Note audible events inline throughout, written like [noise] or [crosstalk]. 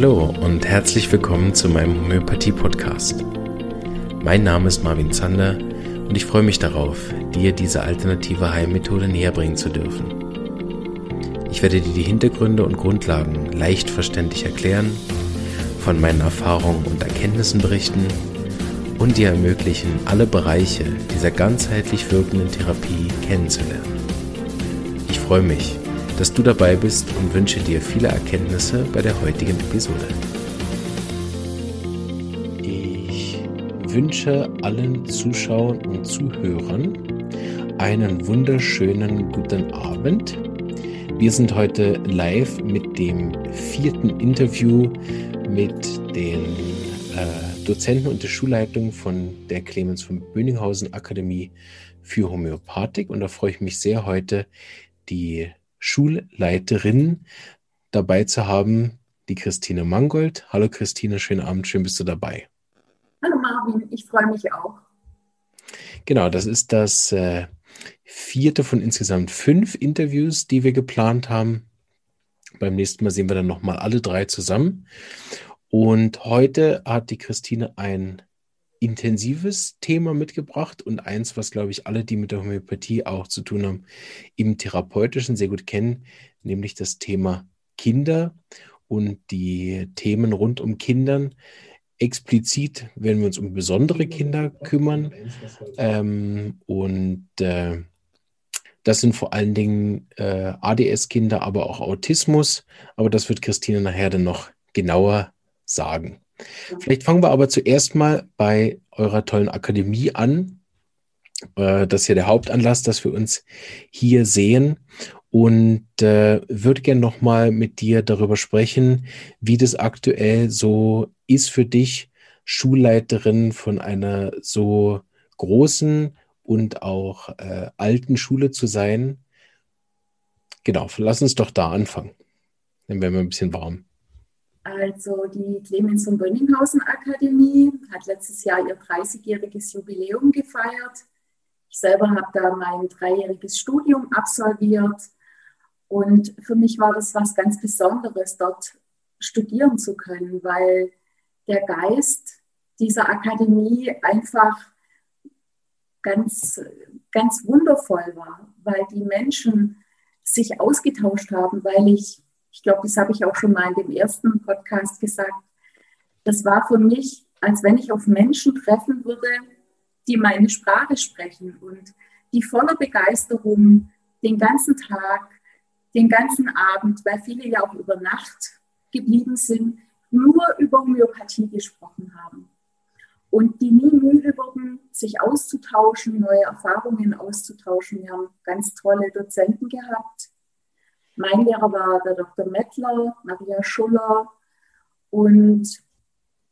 Hallo und herzlich willkommen zu meinem Homöopathie-Podcast. Mein Name ist Marvin Zander und ich freue mich darauf, dir diese alternative Heilmethode näherbringen zu dürfen. Ich werde dir die Hintergründe und Grundlagen leicht verständlich erklären, von meinen Erfahrungen und Erkenntnissen berichten und dir ermöglichen, alle Bereiche dieser ganzheitlich wirkenden Therapie kennenzulernen. Ich freue mich, dass du dabei bist und wünsche dir viele Erkenntnisse bei der heutigen Episode. Ich wünsche allen Zuschauern und Zuhörern einen wunderschönen guten Abend. Wir sind heute live mit dem vierten Interview mit den äh, Dozenten und der Schulleitung von der Clemens von Böninghausen Akademie für Homöopathik. Und da freue ich mich sehr, heute die Schulleiterin dabei zu haben, die Christine Mangold. Hallo Christine, schönen Abend, schön bist du dabei. Hallo Marvin, ich freue mich auch. Genau, das ist das äh, vierte von insgesamt fünf Interviews, die wir geplant haben. Beim nächsten Mal sehen wir dann nochmal alle drei zusammen. Und heute hat die Christine ein intensives Thema mitgebracht und eins, was, glaube ich, alle, die mit der Homöopathie auch zu tun haben, im therapeutischen sehr gut kennen, nämlich das Thema Kinder und die Themen rund um Kindern. Explizit werden wir uns um besondere Kinder kümmern. Ähm, und äh, das sind vor allen Dingen äh, ADS-Kinder, aber auch Autismus. Aber das wird Christine nachher dann noch genauer sagen. Vielleicht fangen wir aber zuerst mal bei eurer tollen Akademie an. Äh, das ist ja der Hauptanlass, dass wir uns hier sehen und äh, würde gerne noch mal mit dir darüber sprechen, wie das aktuell so ist für dich, Schulleiterin von einer so großen und auch äh, alten Schule zu sein. Genau, lass uns doch da anfangen. Dann werden wir ein bisschen warm. Also die Clemens von Bönninghausen Akademie hat letztes Jahr ihr 30-jähriges Jubiläum gefeiert. Ich selber habe da mein dreijähriges Studium absolviert und für mich war das was ganz Besonderes, dort studieren zu können, weil der Geist dieser Akademie einfach ganz, ganz wundervoll war, weil die Menschen sich ausgetauscht haben, weil ich ich glaube, das habe ich auch schon mal in dem ersten Podcast gesagt. Das war für mich, als wenn ich auf Menschen treffen würde, die meine Sprache sprechen und die voller Begeisterung den ganzen Tag, den ganzen Abend, weil viele ja auch über Nacht geblieben sind, nur über Homöopathie gesprochen haben. Und die nie müde wurden, sich auszutauschen, neue Erfahrungen auszutauschen. Wir haben ganz tolle Dozenten gehabt, mein Lehrer war der Dr. Mettler, Maria Schuller. Und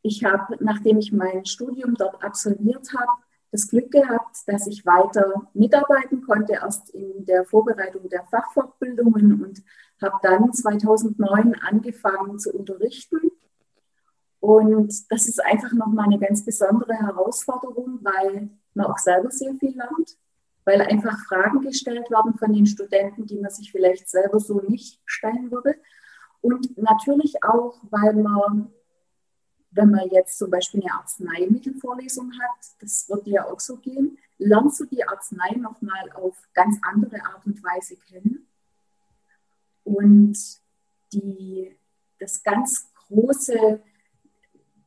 ich habe, nachdem ich mein Studium dort absolviert habe, das Glück gehabt, dass ich weiter mitarbeiten konnte, erst in der Vorbereitung der Fachfortbildungen und habe dann 2009 angefangen zu unterrichten. Und das ist einfach nochmal eine ganz besondere Herausforderung, weil man auch selber sehr viel lernt weil einfach Fragen gestellt werden von den Studenten, die man sich vielleicht selber so nicht stellen würde. Und natürlich auch, weil man, wenn man jetzt zum Beispiel eine Arzneimittelvorlesung hat, das wird ja auch so gehen, lernst du die Arznei nochmal auf ganz andere Art und Weise kennen. Und die, das ganz große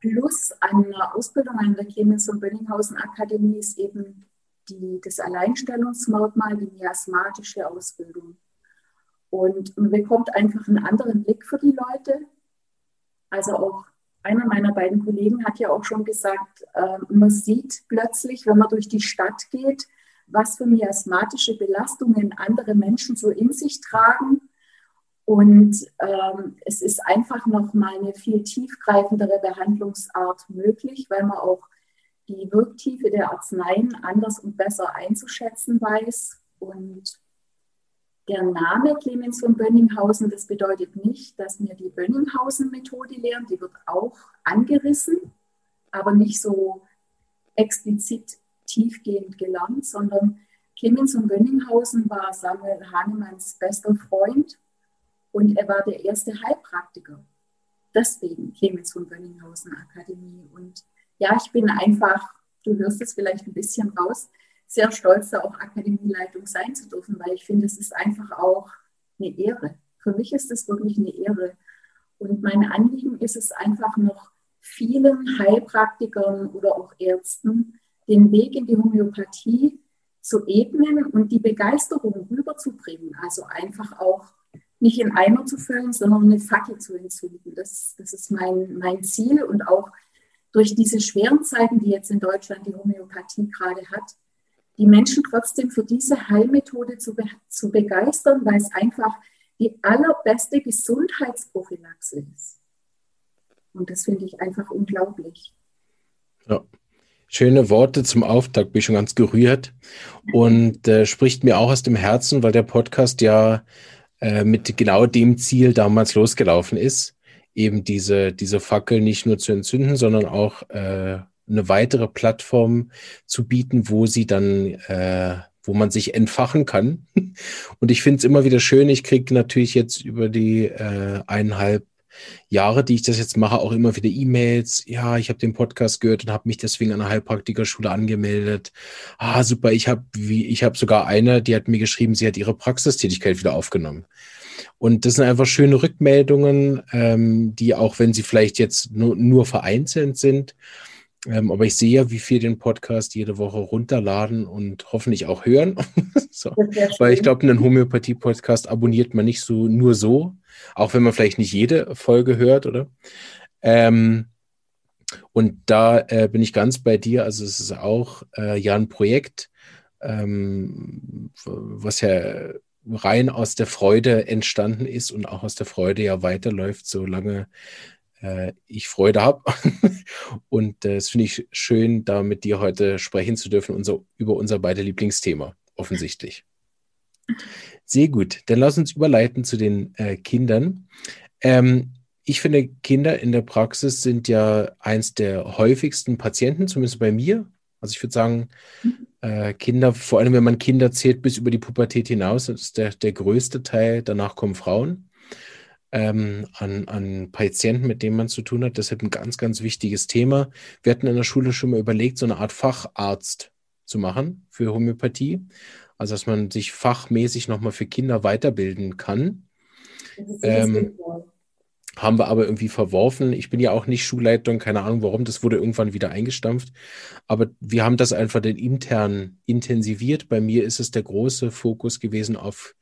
Plus an einer Ausbildung an der Clemens- und Bönninghausen Akademie ist eben die, das Alleinstellungsmerkmal, die miasmatische Ausbildung. Und man bekommt einfach einen anderen Blick für die Leute. Also auch einer meiner beiden Kollegen hat ja auch schon gesagt, äh, man sieht plötzlich, wenn man durch die Stadt geht, was für miasmatische Belastungen andere Menschen so in sich tragen. Und ähm, es ist einfach noch mal eine viel tiefgreifendere Behandlungsart möglich, weil man auch die Wirktiefe der Arzneien anders und besser einzuschätzen weiß. Und der Name Clemens von Bönninghausen, das bedeutet nicht, dass wir die Bönninghausen-Methode lehren, die wird auch angerissen, aber nicht so explizit tiefgehend gelernt, sondern Clemens von Bönninghausen war Samuel Hahnemanns bester Freund und er war der erste Heilpraktiker. deswegen Clemens von Bönninghausen Akademie. Und ja, ich bin einfach, du hörst es vielleicht ein bisschen raus, sehr stolz, da auch Akademieleitung sein zu dürfen, weil ich finde, es ist einfach auch eine Ehre. Für mich ist es wirklich eine Ehre. Und mein Anliegen ist es einfach noch vielen Heilpraktikern oder auch Ärzten den Weg in die Homöopathie zu ebnen und die Begeisterung rüberzubringen. Also einfach auch nicht in Eimer zu füllen, sondern eine Fackel zu entzünden. Das, das ist mein, mein Ziel und auch durch diese schweren Zeiten, die jetzt in Deutschland die Homöopathie gerade hat, die Menschen trotzdem für diese Heilmethode zu, be zu begeistern, weil es einfach die allerbeste Gesundheitsprophylaxe ist. Und das finde ich einfach unglaublich. Ja. Schöne Worte zum Auftakt, bin ich schon ganz gerührt und äh, spricht mir auch aus dem Herzen, weil der Podcast ja äh, mit genau dem Ziel damals losgelaufen ist, eben diese, diese Fackel nicht nur zu entzünden, sondern auch äh, eine weitere Plattform zu bieten, wo sie dann, äh, wo man sich entfachen kann. [laughs] Und ich finde es immer wieder schön, ich kriege natürlich jetzt über die äh, eineinhalb Jahre, die ich das jetzt mache, auch immer wieder E-Mails. Ja, ich habe den Podcast gehört und habe mich deswegen an der Heilpraktikerschule angemeldet. Ah, super. Ich habe wie ich habe sogar eine, die hat mir geschrieben, sie hat ihre Praxistätigkeit wieder aufgenommen. Und das sind einfach schöne Rückmeldungen, ähm, die auch wenn sie vielleicht jetzt nur, nur vereinzelt sind, ähm, aber ich sehe ja, wie viel den Podcast jede Woche runterladen und hoffentlich auch hören. [laughs] so. Weil ich glaube, einen Homöopathie-Podcast abonniert man nicht so nur so, auch wenn man vielleicht nicht jede Folge hört, oder? Ähm, und da äh, bin ich ganz bei dir. Also es ist auch äh, ja ein Projekt, ähm, was ja rein aus der Freude entstanden ist und auch aus der Freude ja weiterläuft, solange äh, ich Freude habe. [laughs] und äh, finde ich schön, da mit dir heute sprechen zu dürfen unser, über unser beide Lieblingsthema, offensichtlich. Sehr gut. Dann lass uns überleiten zu den äh, Kindern. Ähm, ich finde, Kinder in der Praxis sind ja eins der häufigsten Patienten, zumindest bei mir. Also ich würde sagen, äh, Kinder, vor allem wenn man Kinder zählt bis über die Pubertät hinaus, das ist der, der größte Teil. Danach kommen Frauen ähm, an, an Patienten, mit denen man zu tun hat. Deshalb ein ganz, ganz wichtiges Thema. Wir hatten in der Schule schon mal überlegt, so eine Art Facharzt zu machen für Homöopathie. Also, dass man sich fachmäßig nochmal für Kinder weiterbilden kann. Ähm, haben wir aber irgendwie verworfen. Ich bin ja auch nicht Schulleitung, keine Ahnung warum, das wurde irgendwann wieder eingestampft. Aber wir haben das einfach den intern intensiviert. Bei mir ist es der große Fokus gewesen auf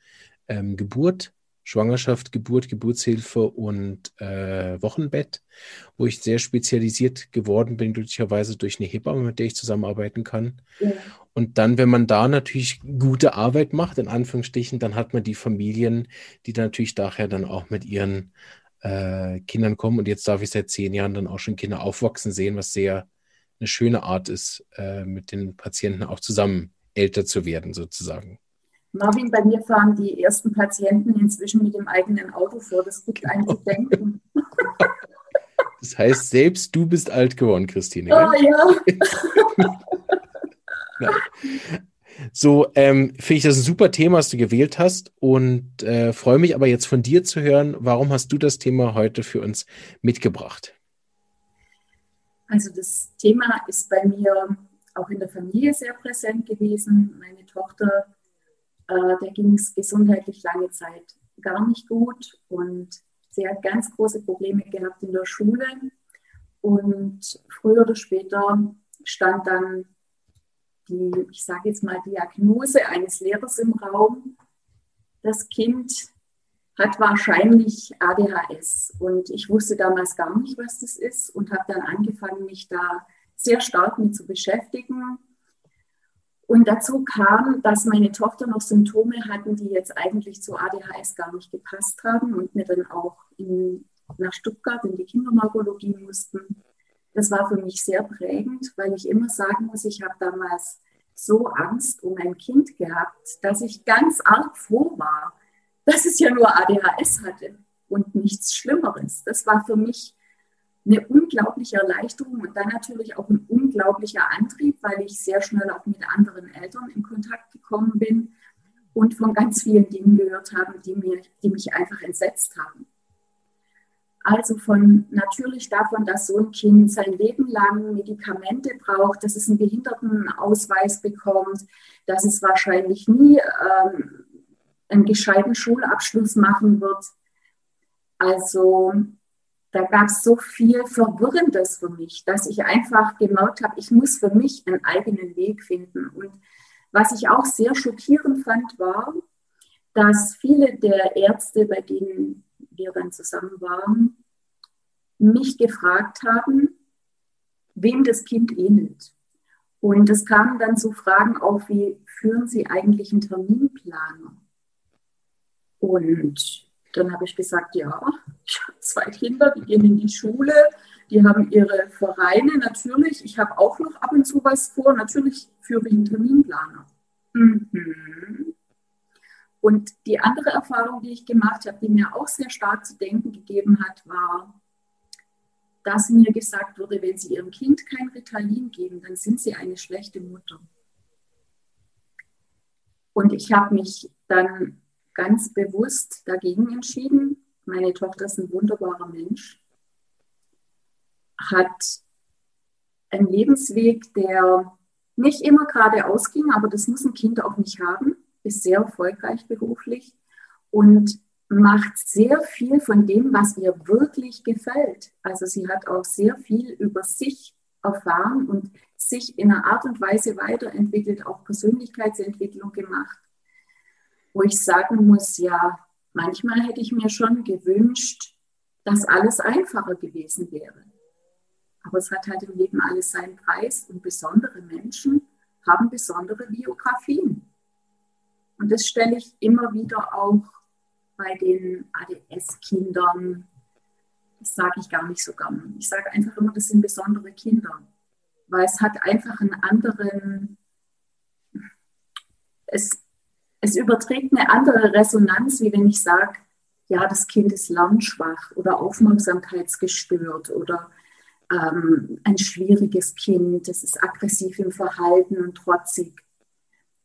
ähm, Geburt, Schwangerschaft, Geburt, Geburtshilfe und äh, Wochenbett, wo ich sehr spezialisiert geworden bin, glücklicherweise durch eine Hebamme, mit der ich zusammenarbeiten kann. Ja. Und dann, wenn man da natürlich gute Arbeit macht, in Anführungsstrichen, dann hat man die Familien, die dann natürlich daher dann auch mit ihren äh, Kindern kommen. Und jetzt darf ich seit zehn Jahren dann auch schon Kinder aufwachsen sehen, was sehr eine schöne Art ist, äh, mit den Patienten auch zusammen älter zu werden, sozusagen. Marvin, bei mir fahren die ersten Patienten inzwischen mit dem eigenen Auto vor. Das gibt einem zu denken. [laughs] Das heißt, selbst du bist alt geworden, Christine. Oh ja. [laughs] so, ähm, finde ich das ein super Thema, was du gewählt hast und äh, freue mich aber jetzt von dir zu hören, warum hast du das Thema heute für uns mitgebracht? Also das Thema ist bei mir auch in der Familie sehr präsent gewesen. Meine Tochter äh, der ging es gesundheitlich lange Zeit gar nicht gut und sie hat ganz große Probleme gehabt in der Schule. Und früher oder später stand dann die, ich sage jetzt mal, Diagnose eines Lehrers im Raum. Das Kind hat wahrscheinlich ADHS und ich wusste damals gar nicht, was das ist und habe dann angefangen, mich da sehr stark mit zu beschäftigen und dazu kam, dass meine Tochter noch Symptome hatten, die jetzt eigentlich zu ADHS gar nicht gepasst haben und mir dann auch in, nach Stuttgart in die Kinderneurologie mussten. Das war für mich sehr prägend, weil ich immer sagen muss, ich habe damals so Angst um ein Kind gehabt, dass ich ganz arg froh war, dass es ja nur ADHS hatte und nichts Schlimmeres. Das war für mich eine unglaubliche Erleichterung und dann natürlich auch ein unglaublicher Antrieb, weil ich sehr schnell auch mit anderen Eltern in Kontakt gekommen bin und von ganz vielen Dingen gehört habe, die, mir, die mich einfach entsetzt haben. Also von natürlich davon, dass so ein Kind sein Leben lang Medikamente braucht, dass es einen Behindertenausweis bekommt, dass es wahrscheinlich nie ähm, einen gescheiten Schulabschluss machen wird. Also da gab es so viel Verwirrendes für mich, dass ich einfach gemerkt habe, ich muss für mich einen eigenen Weg finden. Und was ich auch sehr schockierend fand, war, dass viele der Ärzte, bei denen wir dann zusammen waren, mich gefragt haben, wem das Kind ähnelt. Und es kamen dann so Fragen auf, wie führen Sie eigentlich einen Terminplaner? Und dann habe ich gesagt, ja, ich habe zwei Kinder, die gehen in die Schule, die haben ihre Vereine, natürlich. Ich habe auch noch ab und zu was vor, natürlich führe ich einen Terminplaner. Mhm. Und die andere Erfahrung, die ich gemacht habe, die mir auch sehr stark zu denken gegeben hat, war, dass mir gesagt wurde, wenn Sie Ihrem Kind kein Ritalin geben, dann sind Sie eine schlechte Mutter. Und ich habe mich dann ganz bewusst dagegen entschieden. Meine Tochter ist ein wunderbarer Mensch, hat einen Lebensweg, der nicht immer geradeaus ging, aber das muss ein Kind auch nicht haben, ist sehr erfolgreich beruflich und macht sehr viel von dem, was ihr wirklich gefällt. Also sie hat auch sehr viel über sich erfahren und sich in einer Art und Weise weiterentwickelt, auch Persönlichkeitsentwicklung gemacht wo ich sagen muss, ja, manchmal hätte ich mir schon gewünscht, dass alles einfacher gewesen wäre. Aber es hat halt im Leben alles seinen Preis und besondere Menschen haben besondere Biografien. Und das stelle ich immer wieder auch bei den ADS-Kindern. Das sage ich gar nicht so gern. Ich sage einfach immer, das sind besondere Kinder, weil es hat einfach einen anderen, es, es überträgt eine andere Resonanz, wie wenn ich sage, ja, das Kind ist lernschwach oder aufmerksamkeitsgestört oder ähm, ein schwieriges Kind, das ist aggressiv im Verhalten und trotzig.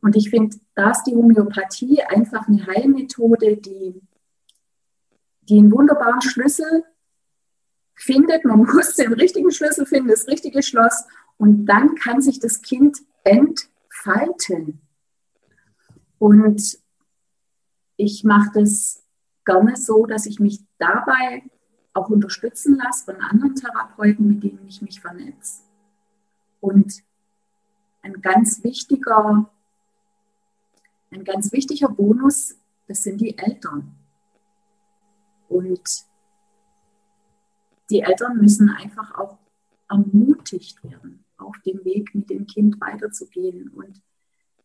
Und ich finde, da ist die Homöopathie einfach eine Heilmethode, die, die einen wunderbaren Schlüssel findet. Man [laughs] muss den richtigen Schlüssel finden, das richtige Schloss. Und dann kann sich das Kind entfalten. Und ich mache das gerne so, dass ich mich dabei auch unterstützen lasse von anderen Therapeuten, mit denen ich mich vernetze. Und ein ganz wichtiger, ein ganz wichtiger Bonus, das sind die Eltern. Und die Eltern müssen einfach auch ermutigt werden, auf dem Weg mit dem Kind weiterzugehen und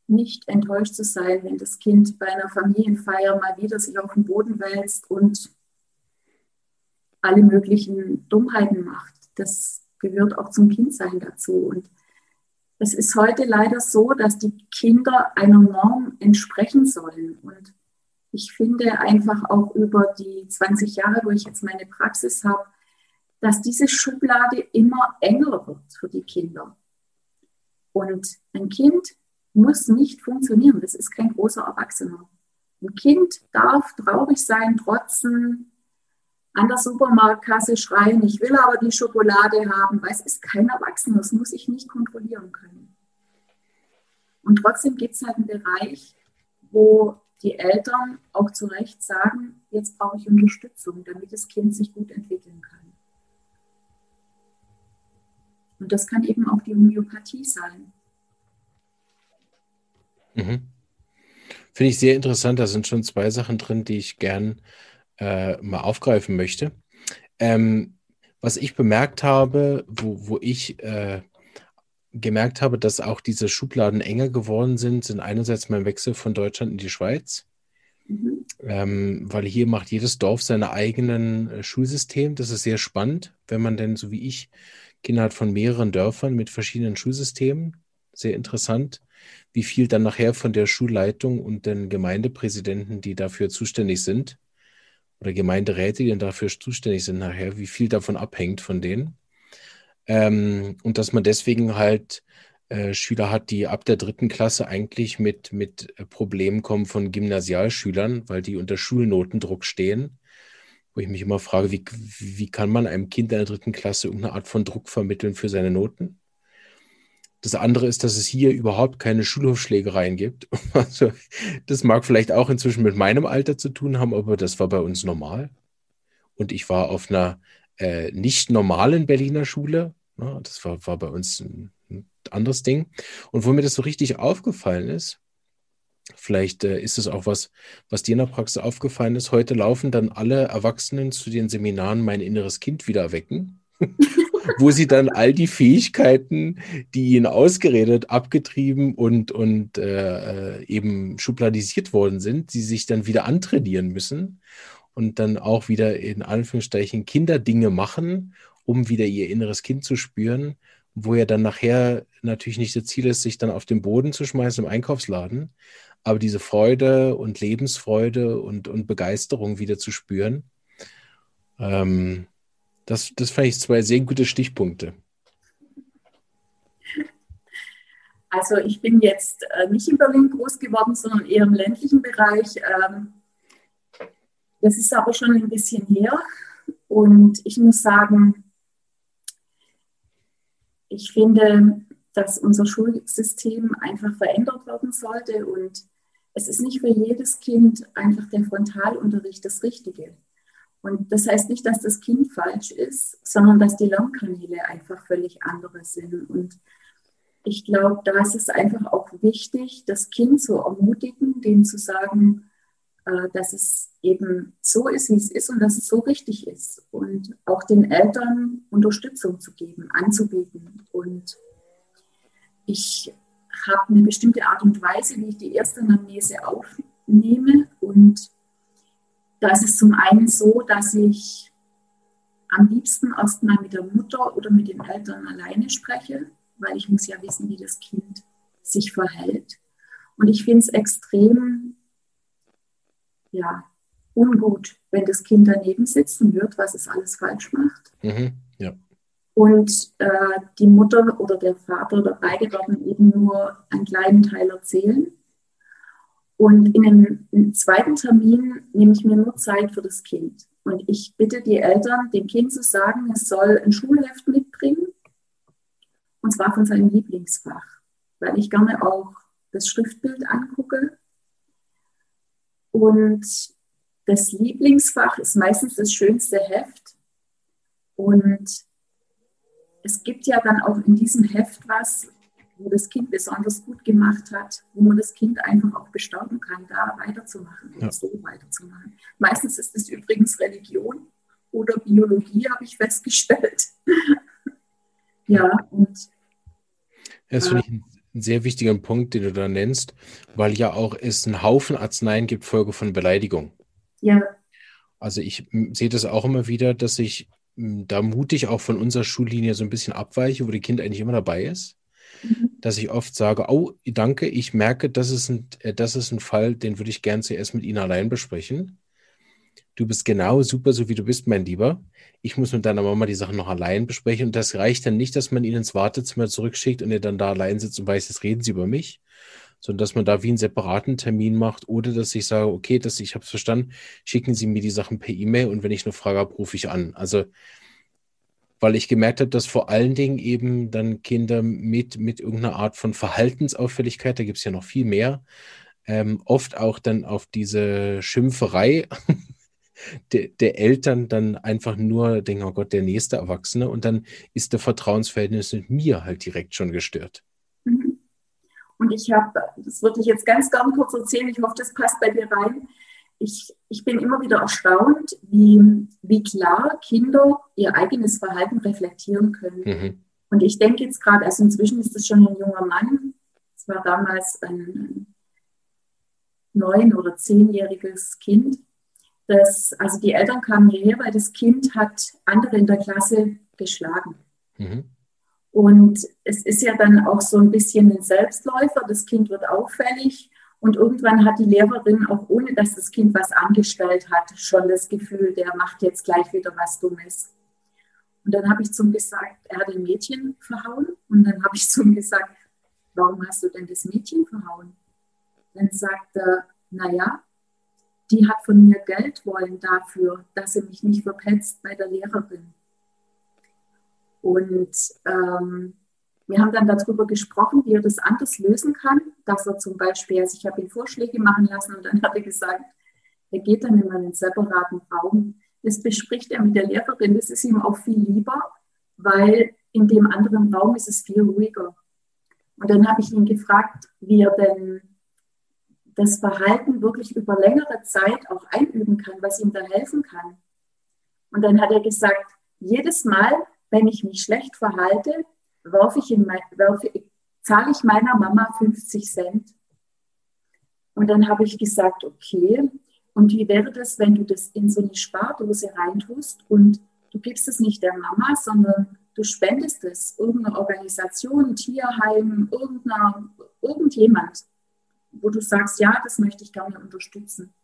nicht enttäuscht zu sein, wenn das Kind bei einer Familienfeier mal wieder sich auf den Boden wälzt und alle möglichen Dummheiten macht. Das gehört auch zum Kindsein dazu. Und es ist heute leider so, dass die Kinder einer Norm entsprechen sollen. Und ich finde einfach auch über die 20 Jahre, wo ich jetzt meine Praxis habe, dass diese Schublade immer enger wird für die Kinder. Und ein Kind muss nicht funktionieren. Das ist kein großer Erwachsener. Ein Kind darf traurig sein, trotzen, an der Supermarktkasse schreien, ich will aber die Schokolade haben, weil es ist kein Erwachsener, das muss ich nicht kontrollieren können. Und trotzdem gibt es halt einen Bereich, wo die Eltern auch zu Recht sagen, jetzt brauche ich Unterstützung, damit das Kind sich gut entwickeln kann. Und das kann eben auch die Homöopathie sein. Mhm. Finde ich sehr interessant. Da sind schon zwei Sachen drin, die ich gern äh, mal aufgreifen möchte. Ähm, was ich bemerkt habe, wo, wo ich äh, gemerkt habe, dass auch diese Schubladen enger geworden sind, sind einerseits mein Wechsel von Deutschland in die Schweiz. Mhm. Ähm, weil hier macht jedes Dorf seine eigenen äh, Schulsystem. Das ist sehr spannend, wenn man denn, so wie ich, Kinder hat von mehreren Dörfern mit verschiedenen Schulsystemen. Sehr interessant wie viel dann nachher von der Schulleitung und den Gemeindepräsidenten, die dafür zuständig sind, oder Gemeinderäte, die dann dafür zuständig sind nachher, wie viel davon abhängt von denen. Ähm, und dass man deswegen halt äh, Schüler hat, die ab der dritten Klasse eigentlich mit, mit Problemen kommen von Gymnasialschülern, weil die unter Schulnotendruck stehen, wo wo ich mich immer frage, wie, wie kann man einem Kind in der dritten Klasse irgendeine Art von Druck vermitteln für seine Noten? Das andere ist, dass es hier überhaupt keine Schulhofschlägereien gibt. [laughs] Also, das mag vielleicht auch inzwischen mit meinem Alter zu tun haben, aber das war bei uns normal. Und ich war auf einer äh, nicht normalen Berliner Schule. Ja, das war, war bei uns ein, ein, anderes Ding. Und wo mir das so richtig aufgefallen ist, vielleicht äh, ist es auch was, was dir in der Praxis aufgefallen ist. Heute laufen dann alle Erwachsenen zu den Seminaren mein inneres Kind wieder wecken. [laughs] wo sie dann all die Fähigkeiten, die ihnen ausgeredet, abgetrieben und, und äh, eben schubladisiert worden sind, sie sich dann wieder antrainieren müssen und dann auch wieder in Anführungsstrichen Kinderdinge machen, um wieder ihr inneres Kind zu spüren, wo ja dann nachher natürlich nicht das Ziel ist, sich dann auf den Boden zu schmeißen im Einkaufsladen, aber diese Freude und Lebensfreude und, und Begeisterung wieder zu spüren. Ähm, das, das fand ich zwei sehr gute Stichpunkte. Also ich bin jetzt äh, nicht in Berlin groß geworden, sondern eher im ländlichen Bereich. Ähm, das ist aber schon ein bisschen her. Und ich muss sagen, ich finde, dass unser Schulsystem einfach verändert werden sollte. Und es ist nicht für jedes Kind einfach der Frontalunterricht das Richtige. Und das heißt nicht, dass das Kind falsch ist, sondern dass die Lernkanäle einfach völlig andere sind. Und ich glaube, da ist es einfach auch wichtig, das Kind zu ermutigen, dem zu sagen, äh, dass es eben so ist, wie es ist und dass es so richtig ist. Und auch den Eltern Unterstützung zu geben, anzubieten. Und ich habe eine bestimmte Art und Weise, wie ich die erste Anamnese aufnehme und da ist es zum einen so, dass ich am liebsten erstmal mit der Mutter oder mit den Eltern alleine spreche, weil ich muss ja wissen, wie das Kind sich verhält. Und ich finde es extrem ja, ungut, wenn das Kind daneben sitzen wird, was es alles falsch macht. Mhm, ja. Und äh, die Mutter oder der Vater oder beide werden eben nur einen kleinen Teil erzählen. Und in einem zweiten Termin nehme ich mir nur Zeit für das Kind. Und ich bitte die Eltern, dem Kind zu sagen, es soll ein Schulheft mitbringen. Und zwar von seinem Lieblingsfach, weil ich gerne auch das Schriftbild angucke. Und das Lieblingsfach ist meistens das schönste Heft. Und es gibt ja dann auch in diesem Heft was, wo das Kind besonders gut gemacht hat, wo man das Kind einfach auch bestaunen kann, da weiterzumachen ja. so weiterzumachen. Meistens ist es übrigens Religion oder Biologie, habe ich festgestellt. [laughs] ja, und. Das finde ich ein sehr wichtiger Punkt, den du da nennst, weil ja auch es einen Haufen Arzneien gibt, Folge von Beleidigung. Ja. Also ich sehe das auch immer wieder, dass ich da mutig auch von unserer Schullinie so ein bisschen abweiche, wo die Kind eigentlich immer dabei ist. Mhm. dass ich oft sage, oh, danke, ich merke, das ist ein, äh, das ist ein Fall, den würde ich gern zuerst mit Ihnen allein besprechen. Du bist genau super, so wie du bist, mein Lieber. Ich muss mit deiner Mama die Sachen noch allein besprechen. Und das reicht dann nicht, dass man ihn ins Wartezimmer zurückschickt und er dann da allein sitzt und weiß, jetzt reden sie über mich, sondern dass man da wie einen separaten Termin macht oder dass ich sage, okay, das, ich habe es verstanden, schicken Sie mir die Sachen per E-Mail und wenn ich eine Frage habe, rufe ich an. Also weil ich gemerkt habe, dass vor allen Dingen eben dann Kinder mit, mit irgendeiner Art von Verhaltensauffälligkeit, da gibt es ja noch viel mehr, ähm, oft auch dann auf diese Schimpferei [laughs] der, der, Eltern dann einfach nur denken, oh Gott, der nächste Erwachsene und dann ist der Vertrauensverhältnis mit mir halt direkt schon gestört. Mhm. Und ich habe, das würde ich jetzt ganz gern kurz erzählen, ich hoffe, das passt bei dir rein ich, ich bin immer wieder erstaunt, wie, wie klar Kinder ihr eigenes Verhalten reflektieren können. Mhm. Und ich denke jetzt gerade, also inzwischen ist das schon ein junger Mann, es war damals ein neun- oder zehnjähriges Kind. Das, also die Eltern kamen hierher, weil das Kind hat andere in der Klasse geschlagen. Mhm. Und es ist ja dann auch so ein bisschen ein Selbstläufer. Das Kind wird auffällig und irgendwann hat die Lehrerin, auch ohne dass das Kind was angestellt hat, schon das Gefühl, der macht jetzt gleich wieder was Dummes. Und dann habe ich zum gesagt, er hat ein Mädchen verhauen. Und dann habe ich [laughs] zum gesagt, warum hast du denn das Mädchen verhauen? Dann sagt er, naja, die hat von mir Geld wollen dafür, dass sie mich nicht verpetzt bei der Lehrerin. Und ähm, wir haben dann darüber gesprochen, wie er das anders lösen kann, dass er zum Beispiel, also ich habe ihm Vorschläge machen lassen und dann hat er gesagt, er geht dann in einen separaten Raum. Das bespricht er mit der Lehrerin, das ist ihm auch viel lieber, weil in dem anderen Raum ist es viel ruhiger. Und dann habe ich ihn gefragt, wie er denn das Verhalten wirklich über längere Zeit auch einüben kann, was ihm da helfen kann. Und dann hat er gesagt, jedes Mal, wenn ich mich schlecht verhalte, werfe ich in mein, werfe, zahle ich meiner Mama 50 Cent. Und dann habe ich gesagt, okay, und wie wäre das, wenn du das in so eine Spardose reintust und du gibst es nicht der Mama, sondern du spendest es irgendeiner Organisation, Tierheim, irgendeiner, irgendjemand wo du sagst, ja, das möchte ich gerne unterstützen.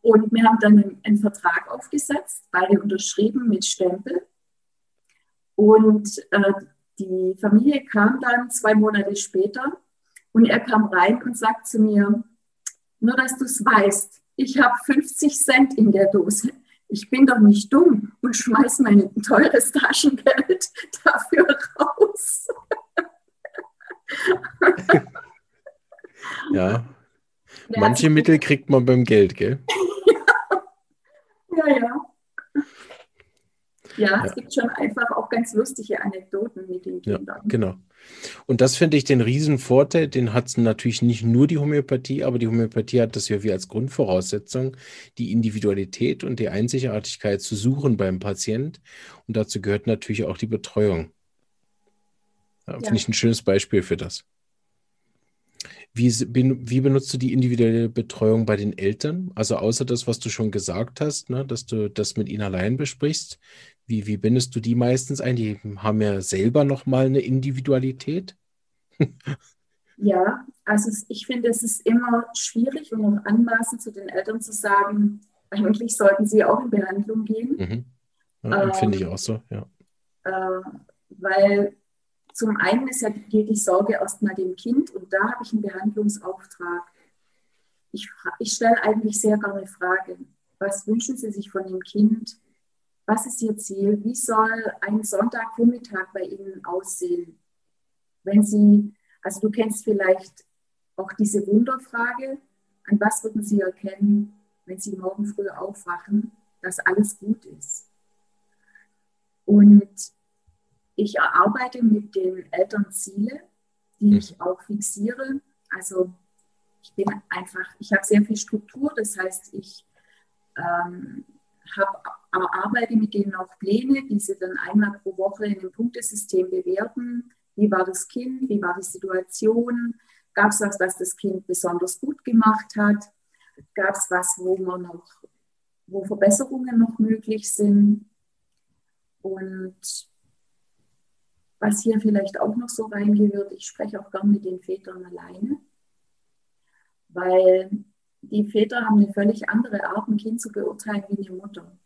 Und wir haben dann einen, einen Vertrag aufgesetzt, beide unterschrieben mit Stempel. Und äh, die Familie kam dann zwei Monate später und er kam rein und sagt zu mir, nur dass du es weißt, ich habe 50 Cent in der Dose. Ich bin doch nicht dumm und schmeiß mein teures Taschengeld [laughs] dafür raus. [laughs] Ja. Manche Mittel kriegt man beim Geld, gell? [laughs] ja, ja. Ja, ja, es gibt schon einfach auch ganz lustige Anekdoten mit den Kindern. Genau. Und das finde ich den Riesenvorteil, den hat natürlich nicht nur die Homöopathie, aber die Homöopathie hat das ja wie als Grundvoraussetzung, die Individualität und die Einzigartigkeit zu suchen beim Patient. Und dazu gehört natürlich auch die Betreuung. Ja, finde ich ein schönes Beispiel für das. Wie, wie benutzt du die individuelle Betreuung bei den Eltern? Also außer das, was du schon gesagt hast, ne, dass du das mit ihnen allein besprichst, wie, wie bindest du die meistens ein? Die haben ja selber nochmal eine Individualität. [laughs] ja, also ich finde, es ist immer schwierig und auch anmaßend zu den Eltern zu sagen, eigentlich sollten sie auch in Behandlung gehen. Mhm. Ja, ähm, finde ich auch so, ja. Äh, weil zum einen ist ja, die Sorge erstmal dem Kind und da habe ich einen Behandlungsauftrag. Ich, ich stelle eigentlich sehr gerne Fragen. Was wünschen Sie sich von dem Kind? Was ist Ihr Ziel? Wie soll ein Sonntagvormittag bei Ihnen aussehen? Wenn Sie, also du kennst vielleicht auch diese Wunderfrage, an was würden Sie erkennen, wenn Sie morgen früh aufwachen, dass alles gut ist? Und ich erarbeite mit den Eltern Ziele, die mhm. ich auch fixiere. Also ich bin einfach, ich habe sehr viel Struktur, das heißt, ich ähm, hab, erarbeite mit denen auch Pläne, die sie dann einmal pro Woche in einem Punktesystem bewerten. Wie war das Kind? Wie war die Situation? Gab es was, was das Kind besonders gut gemacht hat? Gab es was, wo man noch, wo Verbesserungen noch möglich sind? Und was hier vielleicht auch noch so reingehört, ich spreche auch gern mit den Vätern alleine, weil die Väter haben eine völlig andere Art, ein Kind zu beurteilen wie eine Mutter.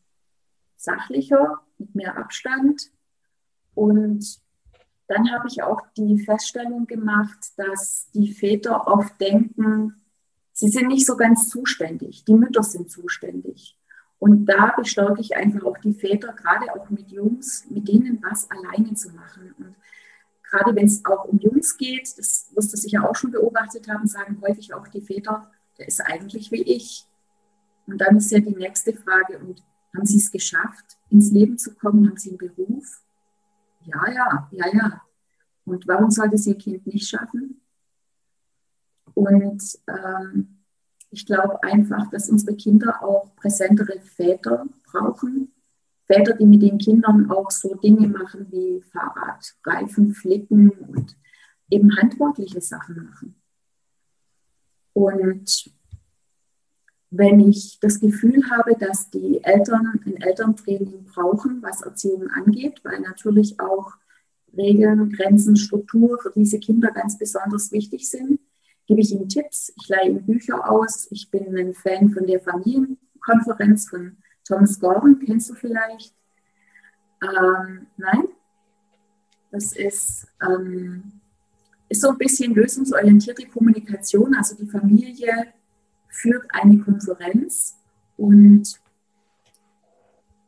Sachlicher, mit mehr Abstand. Und dann habe ich auch die Feststellung gemacht, dass die Väter oft denken, sie sind nicht so ganz zuständig, die Mütter sind zuständig. Und da bestärke ich einfach auch die Väter, gerade auch mit Jungs, mit denen was alleine zu machen. Und gerade wenn es auch um Jungs geht, das wirst du sicher auch schon beobachtet haben, sagen häufig auch die Väter, der ist eigentlich wie ich. Und dann ist ja die nächste Frage, und haben Sie es geschafft, ins Leben zu kommen? Haben Sie einen Beruf? Ja, ja, ja, ja. Und warum sollte Sie Ihr Kind nicht schaffen? Und ähm, ich glaube einfach, dass unsere Kinder auch präsentere Väter brauchen. Väter, die mit den Kindern auch so Dinge machen wie Fahrradreifen flicken und eben handwerkliche Sachen machen. Und wenn ich das Gefühl habe, dass die Eltern ein Elterntraining brauchen, was Erziehung angeht, weil natürlich auch Regeln, Grenzen, Struktur für diese Kinder ganz besonders wichtig sind, gebe ich ihm Tipps, ich leihe ihm Bücher aus. Ich bin ein Fan von der Familienkonferenz von Thomas Gordon, kennst du vielleicht? Ähm, nein? Das ist, ähm, ist so ein bisschen lösungsorientierte Kommunikation. Also die Familie führt eine Konferenz und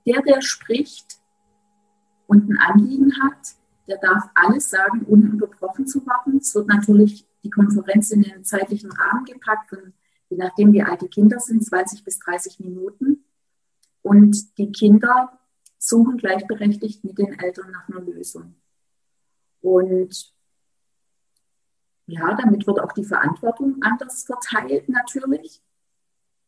der, der spricht und ein Anliegen hat, der darf alles sagen, ohne unterbrochen zu werden. Es wird natürlich die Konferenz in den zeitlichen Rahmen gepackt, von, je nachdem wie alt die Kinder sind, 20 bis 30 Minuten. Und die Kinder suchen gleichberechtigt mit den Eltern nach einer Lösung. Und ja, damit wird auch die Verantwortung anders verteilt natürlich.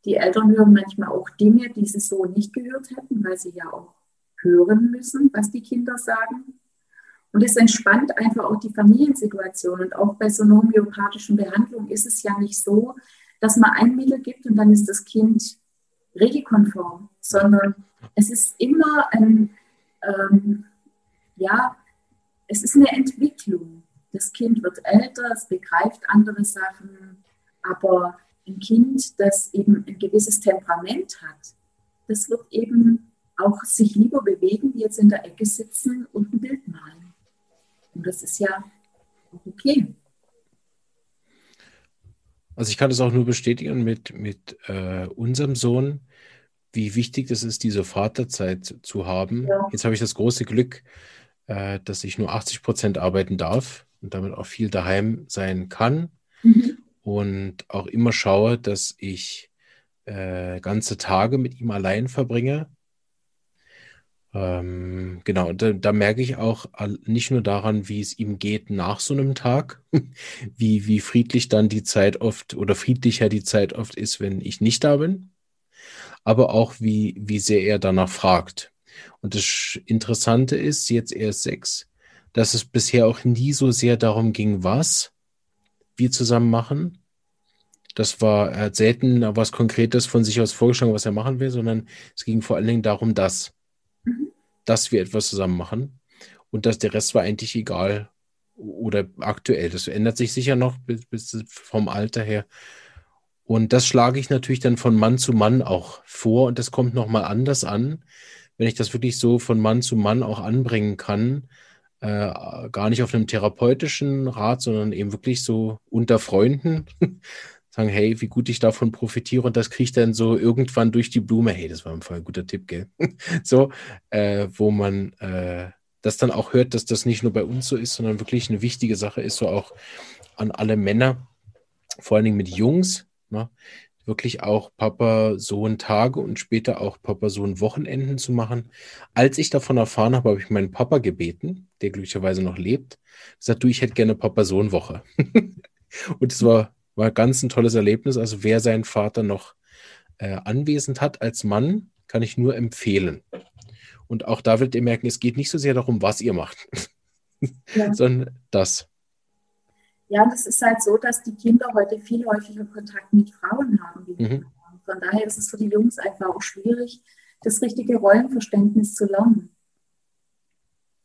Die Eltern hören manchmal auch Dinge, die sie so nicht gehört hätten, weil sie ja auch hören müssen, was die Kinder sagen. Und es entspannt einfach auch die Familiensituation. Und auch bei so einer homöopathischen Behandlung ist es ja nicht so, dass man ein Mittel gibt und dann ist das Kind regelkonform, sondern es ist immer ein, ähm, ja, es ist eine Entwicklung. Das Kind wird älter, es begreift andere Sachen, aber ein Kind, das eben ein gewisses Temperament hat, das wird eben auch sich lieber bewegen, wie jetzt in der Ecke sitzen und ein Bild malen. Und das ist ja okay. Also ich kann das auch nur bestätigen mit, mit äh, unserem Sohn, wie wichtig es ist, diese Vaterzeit zu haben. Ja. Jetzt habe ich das große Glück, äh, dass ich nur 80 Prozent arbeiten darf und damit auch viel daheim sein kann. Mhm. Und auch immer schaue, dass ich äh, ganze Tage mit ihm allein verbringe. Ähm, genau, da, da, merke ich auch nicht nur daran, wie es ihm geht nach so einem Tag, [laughs] wie, wie friedlich dann die Zeit oft oder friedlicher die Zeit oft ist, wenn ich nicht da bin, aber auch wie, wie sehr er danach fragt. Und das Interessante ist, jetzt erst sechs, dass es bisher auch nie so sehr darum ging, was wir zusammen machen. Das war, er hat selten was Konkretes von sich aus vorgeschlagen, was er machen will, sondern es ging vor allen Dingen darum, dass. Dass wir etwas zusammen machen. Und dass der Rest war eigentlich egal oder aktuell. Das ändert sich sicher noch bis, bis vom Alter her. Und das schlage ich natürlich dann von Mann zu Mann auch vor und das kommt nochmal anders an, wenn ich das wirklich so von Mann zu Mann auch anbringen kann, äh, gar nicht auf einem therapeutischen Rat, sondern eben wirklich so unter Freunden sagen, hey, wie gut ich davon profitiere und das kriege ich dann so irgendwann durch die Blume, hey, das war ein voll guter Tipp, gell? [laughs] so, äh, wo man äh, das dann auch hört, dass das nicht nur bei uns so ist, sondern wirklich eine wichtige Sache ist, so auch an alle Männer, vor allen Dingen mit Jungs, ne? wirklich auch Papa-Sohn-Tage und später auch Papa-Sohn-Wochenenden zu machen. Als ich davon erfahren habe, habe ich meinen Papa gebeten, der glücklicherweise noch lebt, gesagt, du, ich hätte gerne Papa-Sohn-Woche. [laughs] und es war, war ganz ein tolles Erlebnis. Also wer seinen Vater noch äh, anwesend hat als Mann, kann ich nur empfehlen. Und auch da werdet ihr merken, es geht nicht so sehr darum, was ihr macht, [laughs] ja. sondern das. Ja, und es ist halt so, dass die Kinder heute viel häufiger Kontakt mit Frauen haben. Mhm. Von daher ist es für die Jungs einfach auch schwierig, das richtige Rollenverständnis zu lernen.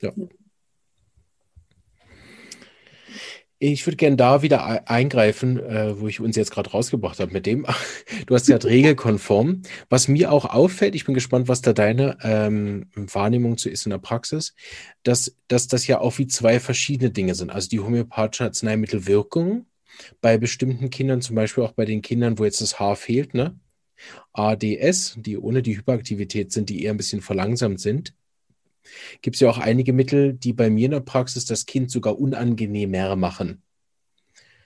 Ja. Ich würde gerne da wieder eingreifen, äh, wo ich uns jetzt gerade rausgebracht habe mit dem. Du hast gesagt, regelkonform. Was mir auch auffällt, ich bin gespannt, was da deine ähm, Wahrnehmung zu ist in der Praxis, dass, dass das ja auch wie zwei verschiedene Dinge sind. Also die homöopathische Arzneimittelwirkung bei bestimmten Kindern, zum Beispiel auch bei den Kindern, wo jetzt das Haar fehlt, ne? ADS, die ohne die Hyperaktivität sind, die eher ein bisschen verlangsamt sind gibt es ja auch einige Mittel, die bei mir in der Praxis das Kind sogar unangenehmer machen.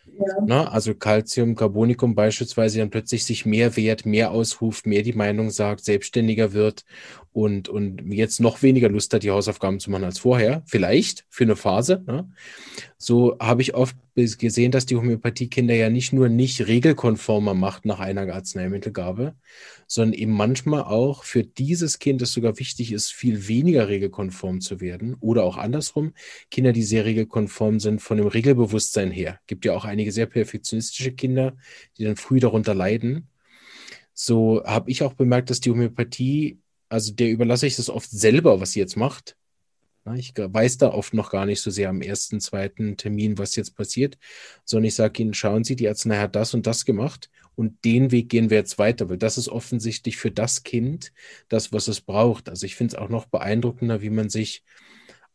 Ja. Na, also Calcium, Carbonicum beispielsweise dann plötzlich sich mehr wehrt, mehr ausruft, mehr die Meinung sagt, selbstständiger wird und, und jetzt noch weniger Lust hat, die Hausaufgaben zu machen als vorher. Vielleicht für eine Phase. Ne? So habe ich oft gesehen, dass die Homöopathie Kinder ja nicht nur nicht regelkonformer macht nach einer Arzneimittelgabe, sondern eben manchmal auch für dieses Kind es sogar wichtig ist, viel weniger regelkonform zu werden. Oder auch andersrum, Kinder, die sehr regelkonform sind, von dem Regelbewusstsein her. Gibt ja auch einige sehr perfektionistische Kinder, die dann früh darunter leiden. So habe ich auch bemerkt, dass die Homöopathie, also der überlasse ich das oft selber, was sie jetzt macht. Ich weiß da oft noch gar nicht so sehr am ersten, zweiten Termin, was jetzt passiert, sondern ich sage Ihnen, schauen Sie, die Arznei hat das und das gemacht und den Weg gehen wir jetzt weiter, weil das ist offensichtlich für das Kind das, was es braucht. Also ich finde es auch noch beeindruckender, wie man sich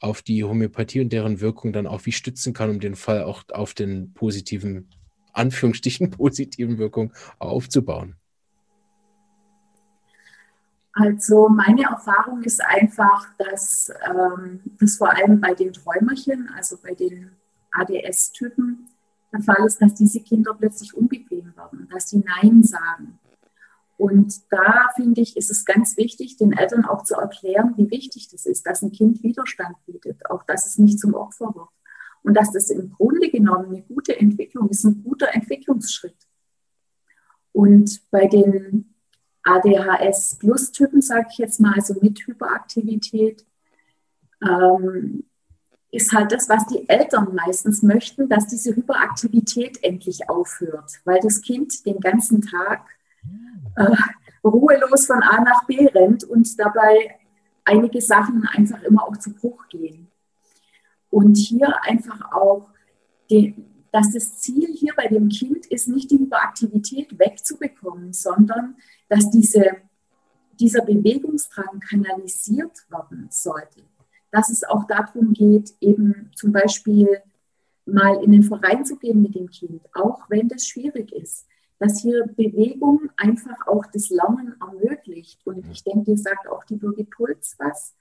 auf die Homöopathie und deren Wirkung dann auch wie stützen kann, um den Fall auch auf den positiven Anführungsstrichen [laughs] positiven Wirkung aufzubauen? Also meine Erfahrung ist einfach, dass ähm, das vor allem bei den Träumerchen, also bei den ADS-Typen, der Fall ist, dass diese Kinder plötzlich unbequem werden, dass sie Nein sagen. Und da finde ich, ist es ganz wichtig, den Eltern auch zu erklären, wie wichtig das ist, dass ein Kind Widerstand bietet, auch dass es nicht zum Opfer wird. Und dass das im Grunde genommen eine gute Entwicklung ist, ein guter Entwicklungsschritt. Und bei den ADHS-Plus-Typen, sage ich jetzt mal, also mit Hyperaktivität, ähm, ist halt das, was die Eltern meistens möchten, dass diese Hyperaktivität endlich aufhört, weil das Kind den ganzen Tag äh, ruhelos von A nach B rennt und dabei einige Sachen einfach immer auch zu Bruch gehen. Und hier einfach auch, die, dass das Ziel hier bei dem Kind ist, nicht die Hyperaktivität wegzubekommen, sondern dass diese, dieser Bewegungsdrang kanalisiert werden sollte. Dass es auch darum geht, eben zum Beispiel mal in den Verein zu gehen mit dem Kind, auch wenn das schwierig ist dass hier Bewegung einfach auch das Lernen ermöglicht. Und ich denke, dir sagt auch die Birgit Puls was,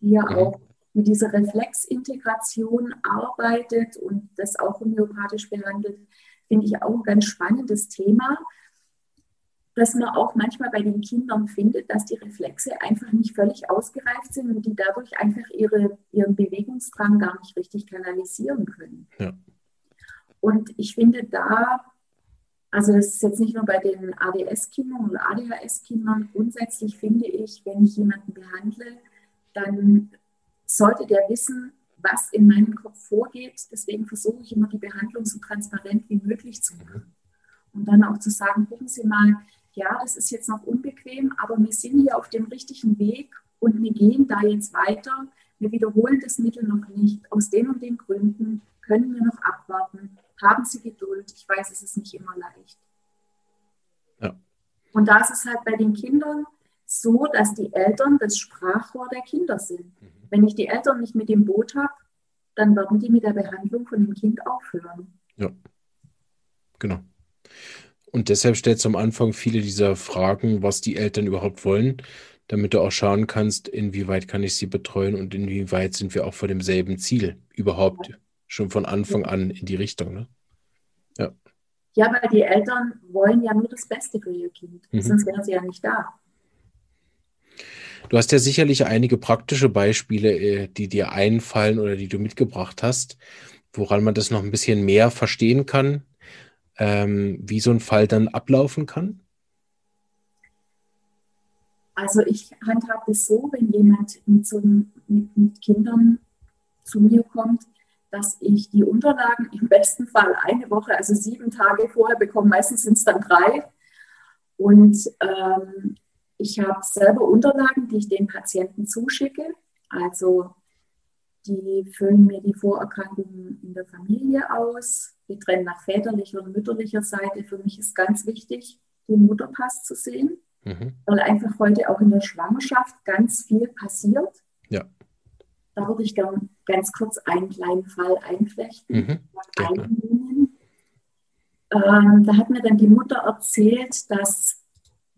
die ja mhm. auch mit dieser Reflexintegration arbeitet und das auch homöopathisch behandelt, finde ich auch ein ganz spannendes Thema, dass man auch manchmal bei den Kindern findet, dass die Reflexe einfach nicht völlig ausgereift sind und die dadurch einfach ihre, ihren Bewegungsdrang gar nicht richtig kanalisieren können. Ja. Und ich finde, da also das ist jetzt nicht nur bei den ADS-Kindern oder ADHS-Kindern. Grundsätzlich finde ich, wenn ich jemanden behandle, dann sollte der wissen, was in meinem Kopf vorgeht. Deswegen versuche ich immer die Behandlung so transparent wie möglich zu machen. Und dann auch zu sagen, gucken Sie mal, ja, das ist jetzt noch unbequem, aber wir sind hier auf dem richtigen Weg und wir gehen da jetzt weiter. Wir wiederholen das Mittel noch nicht. Aus den und den Gründen können wir noch abwarten haben Sie Geduld. Ich weiß, es ist nicht immer leicht. Ja. Und da ist es halt bei den Kindern so, dass die Eltern das Sprachrohr der Kinder sind. Mhm. Wenn ich die Eltern nicht mit dem Boot habe, dann werden die mit der Behandlung von dem Kind aufhören. Ja, genau. Und deshalb stellst du am Anfang viele dieser Fragen, was die Eltern überhaupt wollen, damit du auch schauen kannst, inwieweit kann ich sie betreuen und inwieweit sind wir auch vor demselben Ziel überhaupt. Ja schon von Anfang an in die Richtung. Ne? Ja. ja, weil die Eltern wollen ja nur das Beste für ihr Kind, mhm. sonst wären sie ja nicht da. Du hast ja sicherlich einige praktische Beispiele, äh, die dir einfallen oder die du mitgebracht hast, woran man das noch ein bisschen mehr verstehen kann, ähm, wie so ein Fall dann ablaufen kann. Also ich handhabe es so, wenn jemand mit, so, mit, mit Kindern zu mir kommt, dass ich die Unterlagen im besten Fall eine Woche, also sieben Tage vorher bekomme. Meistens sind es dann drei. Und ähm, ich habe selber Unterlagen, die ich den Patienten zuschicke. Also die füllen mir die Vorerkrankungen in der Familie aus. Wir trennen nach väterlicher und mütterlicher Seite. Für mich ist ganz wichtig, den Mutterpass zu sehen, mhm. weil einfach heute auch in der Schwangerschaft ganz viel passiert. Ja. Da würde ich gerne ganz kurz einen kleinen Fall einflechten. Mhm, ähm, da hat mir dann die Mutter erzählt, dass,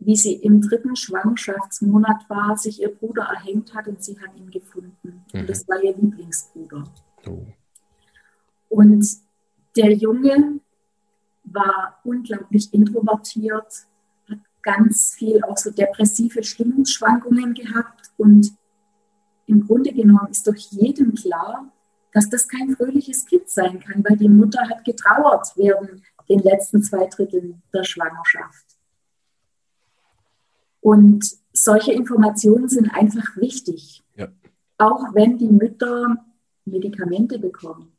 wie sie im dritten Schwangerschaftsmonat war, sich ihr Bruder erhängt hat und sie hat ihn gefunden. Mhm. Und das war ihr Lieblingsbruder. Oh. Und der Junge war unglaublich introvertiert, hat ganz viel auch so depressive Stimmungsschwankungen gehabt und im Grunde genommen ist doch jedem klar, dass das kein fröhliches Kind sein kann, weil die Mutter hat getrauert während den letzten zwei Dritteln der Schwangerschaft. Und solche Informationen sind einfach wichtig. Ja. Auch wenn die Mütter Medikamente bekommen,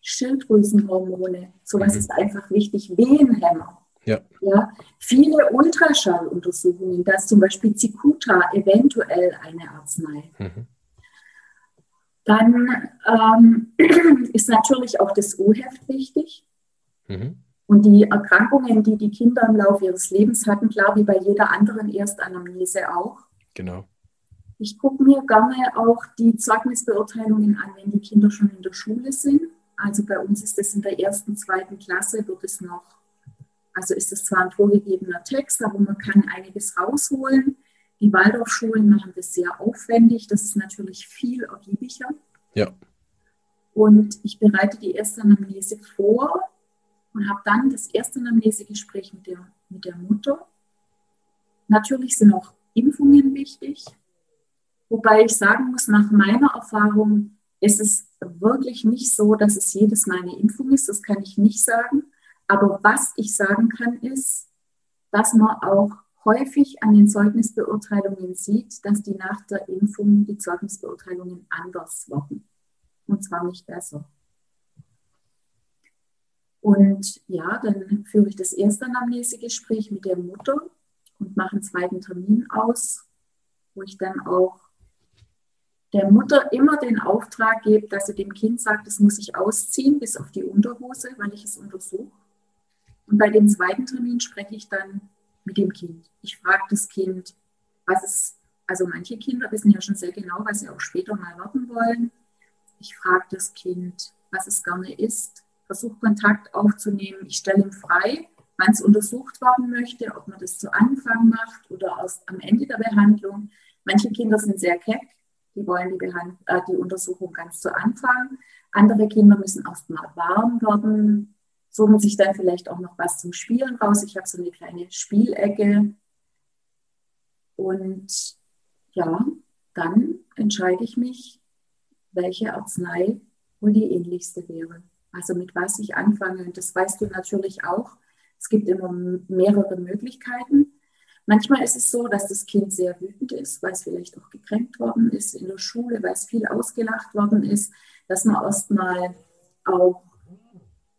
Schilddrüsenhormone, sowas mhm. ist einfach wichtig, Wehenhämmer. Ja. Ja, viele Ultraschalluntersuchungen, dass zum Beispiel Zikuta eventuell eine Arznei. Mhm. Dann ähm, [clears throat] ist natürlich auch das U-Heft wichtig. Mhm. Und die Erkrankungen, die die Kinder im Laufe ihres Lebens hatten, klar, wie bei jeder anderen Erstanamnese auch. Genau. Ich gucke mir gerne auch die Zeugnisbeurteilungen an, wenn die Kinder schon in der Schule sind. Also bei uns ist es in der ersten, zweiten Klasse, wird es noch Also ist es zwar ein vorgegebener Text, aber man kann einiges rausholen. Die Waldorfschulen machen das sehr aufwendig. Das ist natürlich viel ergiebiger. Ja. Und ich bereite die erste Anamnese vor und habe dann das erste Anamnesegespräch mit der, mit der Mutter. Natürlich sind auch Impfungen wichtig, wobei ich sagen muss, nach meiner Erfahrung ist es wirklich nicht so, dass es jedes Mal eine Impfung ist, das kann ich nicht sagen. Aber was ich sagen kann, ist, dass man auch häufig an den Zeugnisbeurteilungen sieht, dass die nach der Impfung die Zeugnisbeurteilungen anders wurden. Und zwar nicht besser. Und ja, dann führe ich das erste Anamnesegespräch mit der Mutter und mache einen zweiten Termin aus, wo ich dann auch der Mutter immer den Auftrag gebe, dass sie dem Kind sagt, es muss sich ausziehen bis auf die Unterhose, weil ich es untersuche. Und bei dem zweiten Termin spreche ich dann mit dem Kind. Ich frage das Kind, was es, also manche Kinder wissen ja schon sehr genau, was sie auch später mal werden wollen. Ich frage das Kind, was es gerne isst, versuche Kontakt aufzunehmen. Ich stelle ihm frei, wann es untersucht werden möchte, ob man das zu Anfang macht oder erst am Ende der Behandlung. Manche Kinder sind sehr keck, die wollen die, Behand äh, die Untersuchung ganz zu Anfang. Andere Kinder müssen erst mal warm werden, suchen sich dann vielleicht auch noch was zum Spielen raus. Ich habe so eine kleine Spielecke. Und ja, dann entscheide ich mich, welche Arznei wohl die ähnlichste wäre. Also mit was ich anfange. Und das weißt du natürlich auch. Es gibt immer mehrere Möglichkeiten. Manchmal ist es so, dass das Kind sehr wütend ist, weil es vielleicht auch gekränkt worden ist in der Schule, weil es viel ausgelacht worden ist, dass man erstmal auch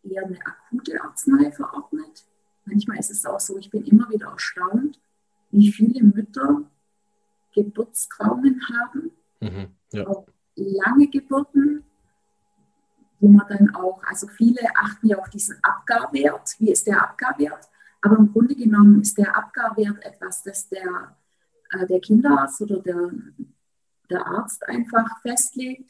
eher eine akute Arznei verordnet. Manchmal ist es auch so, ich bin immer wieder erstaunt, wie viele Mütter Geburtstraumen haben, mhm, ja. auch lange Geburten, wo man dann auch, also viele achten ja auf diesen Abgarwert. Wie ist der Abgarwert? Aber im Grunde genommen ist der Abgarwert etwas, das der, äh, der Kinderarzt oder der, der Arzt einfach festlegt.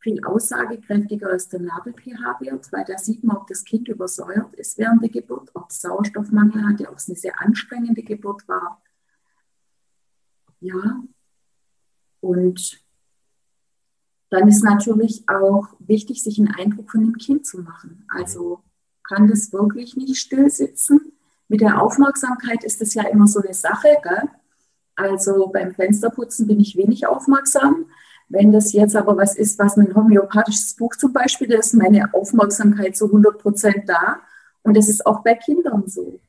Viel aussagekräftiger ist der Nabel-pH-Wert, weil da sieht man, ob das Kind übersäuert ist während der Geburt, ob es Sauerstoffmangel hatte, ob es eine sehr anstrengende Geburt war. Ja, und dann ist natürlich auch wichtig, sich einen Eindruck von dem Kind zu machen. Also kann das wirklich nicht still sitzen? Mit der Aufmerksamkeit ist das ja immer so eine Sache. Gell? Also beim Fensterputzen bin ich wenig aufmerksam. Wenn das jetzt aber was ist, was ein homöopathisches Buch zum Beispiel, da ist meine Aufmerksamkeit zu 100 Prozent da. Und das ist auch bei Kindern so.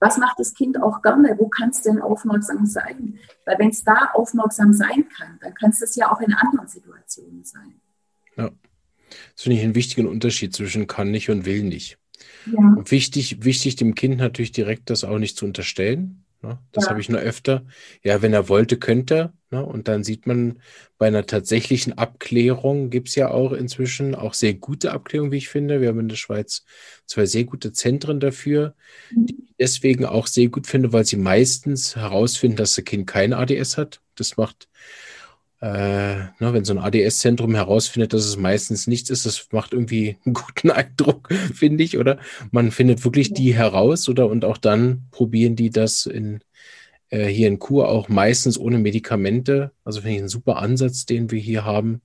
Was macht das Kind auch gerne? Wo kann es denn aufmerksam sein? Weil wenn es da aufmerksam sein kann, dann kann es das ja auch in anderen Situationen sein. Ja, das finde ich einen wichtigen Unterschied zwischen kann nicht und will nicht. Ja. Wichtig, wichtig dem Kind natürlich direkt das auch nicht zu unterstellen. Ne? Das ja. habe ich nur öfter. Ja, wenn er wollte, könnte er. Ne? Und dann sieht man bei einer tatsächlichen Abklärung gibt es ja auch inzwischen auch sehr gute Abklärungen, wie ich finde. Wir haben in der Schweiz zwei sehr gute Zentren dafür, mhm. die ich deswegen auch sehr gut finde, weil sie meistens herausfinden, dass das Kind kein ADS hat. Das macht äh, ne, wenn so ein ADS-Zentrum herausfindet, dass es meistens nichts ist, das macht irgendwie [laughs] einen guten Eindruck, finde ich, oder? Man findet wirklich die heraus, oder? Und auch dann probieren die das in, äh, hier in Kur auch meistens ohne Medikamente. Also finde ich einen super Ansatz, den wir hier haben.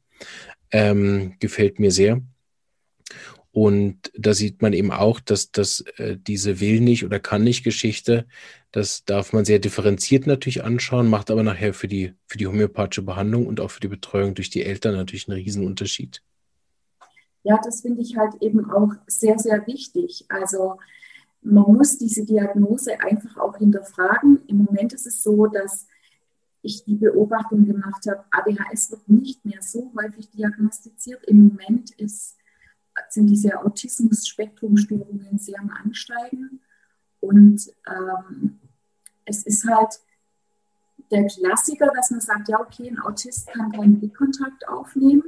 Ähm, gefällt mir sehr. Und da sieht man eben auch, dass, dass äh, diese Will nicht oder kann nicht Geschichte, das darf man sehr differenziert natürlich anschauen, macht aber nachher für die, für die homöopathische Behandlung und auch für die Betreuung durch die Eltern natürlich einen Riesenunterschied. Ja, das finde ich halt eben auch sehr, sehr wichtig. Also man muss diese Diagnose einfach auch hinterfragen. Im Moment ist es so, dass ich die Beobachtung gemacht habe, ADHS wird nicht mehr so häufig diagnostiziert. Im Moment ist sind diese Autismus-Spektrum-Störungen sehr am Ansteigen. Und ähm, es ist halt der Klassiker, dass man sagt, ja, okay, ein Autist kann keinen Blickkontakt aufnehmen,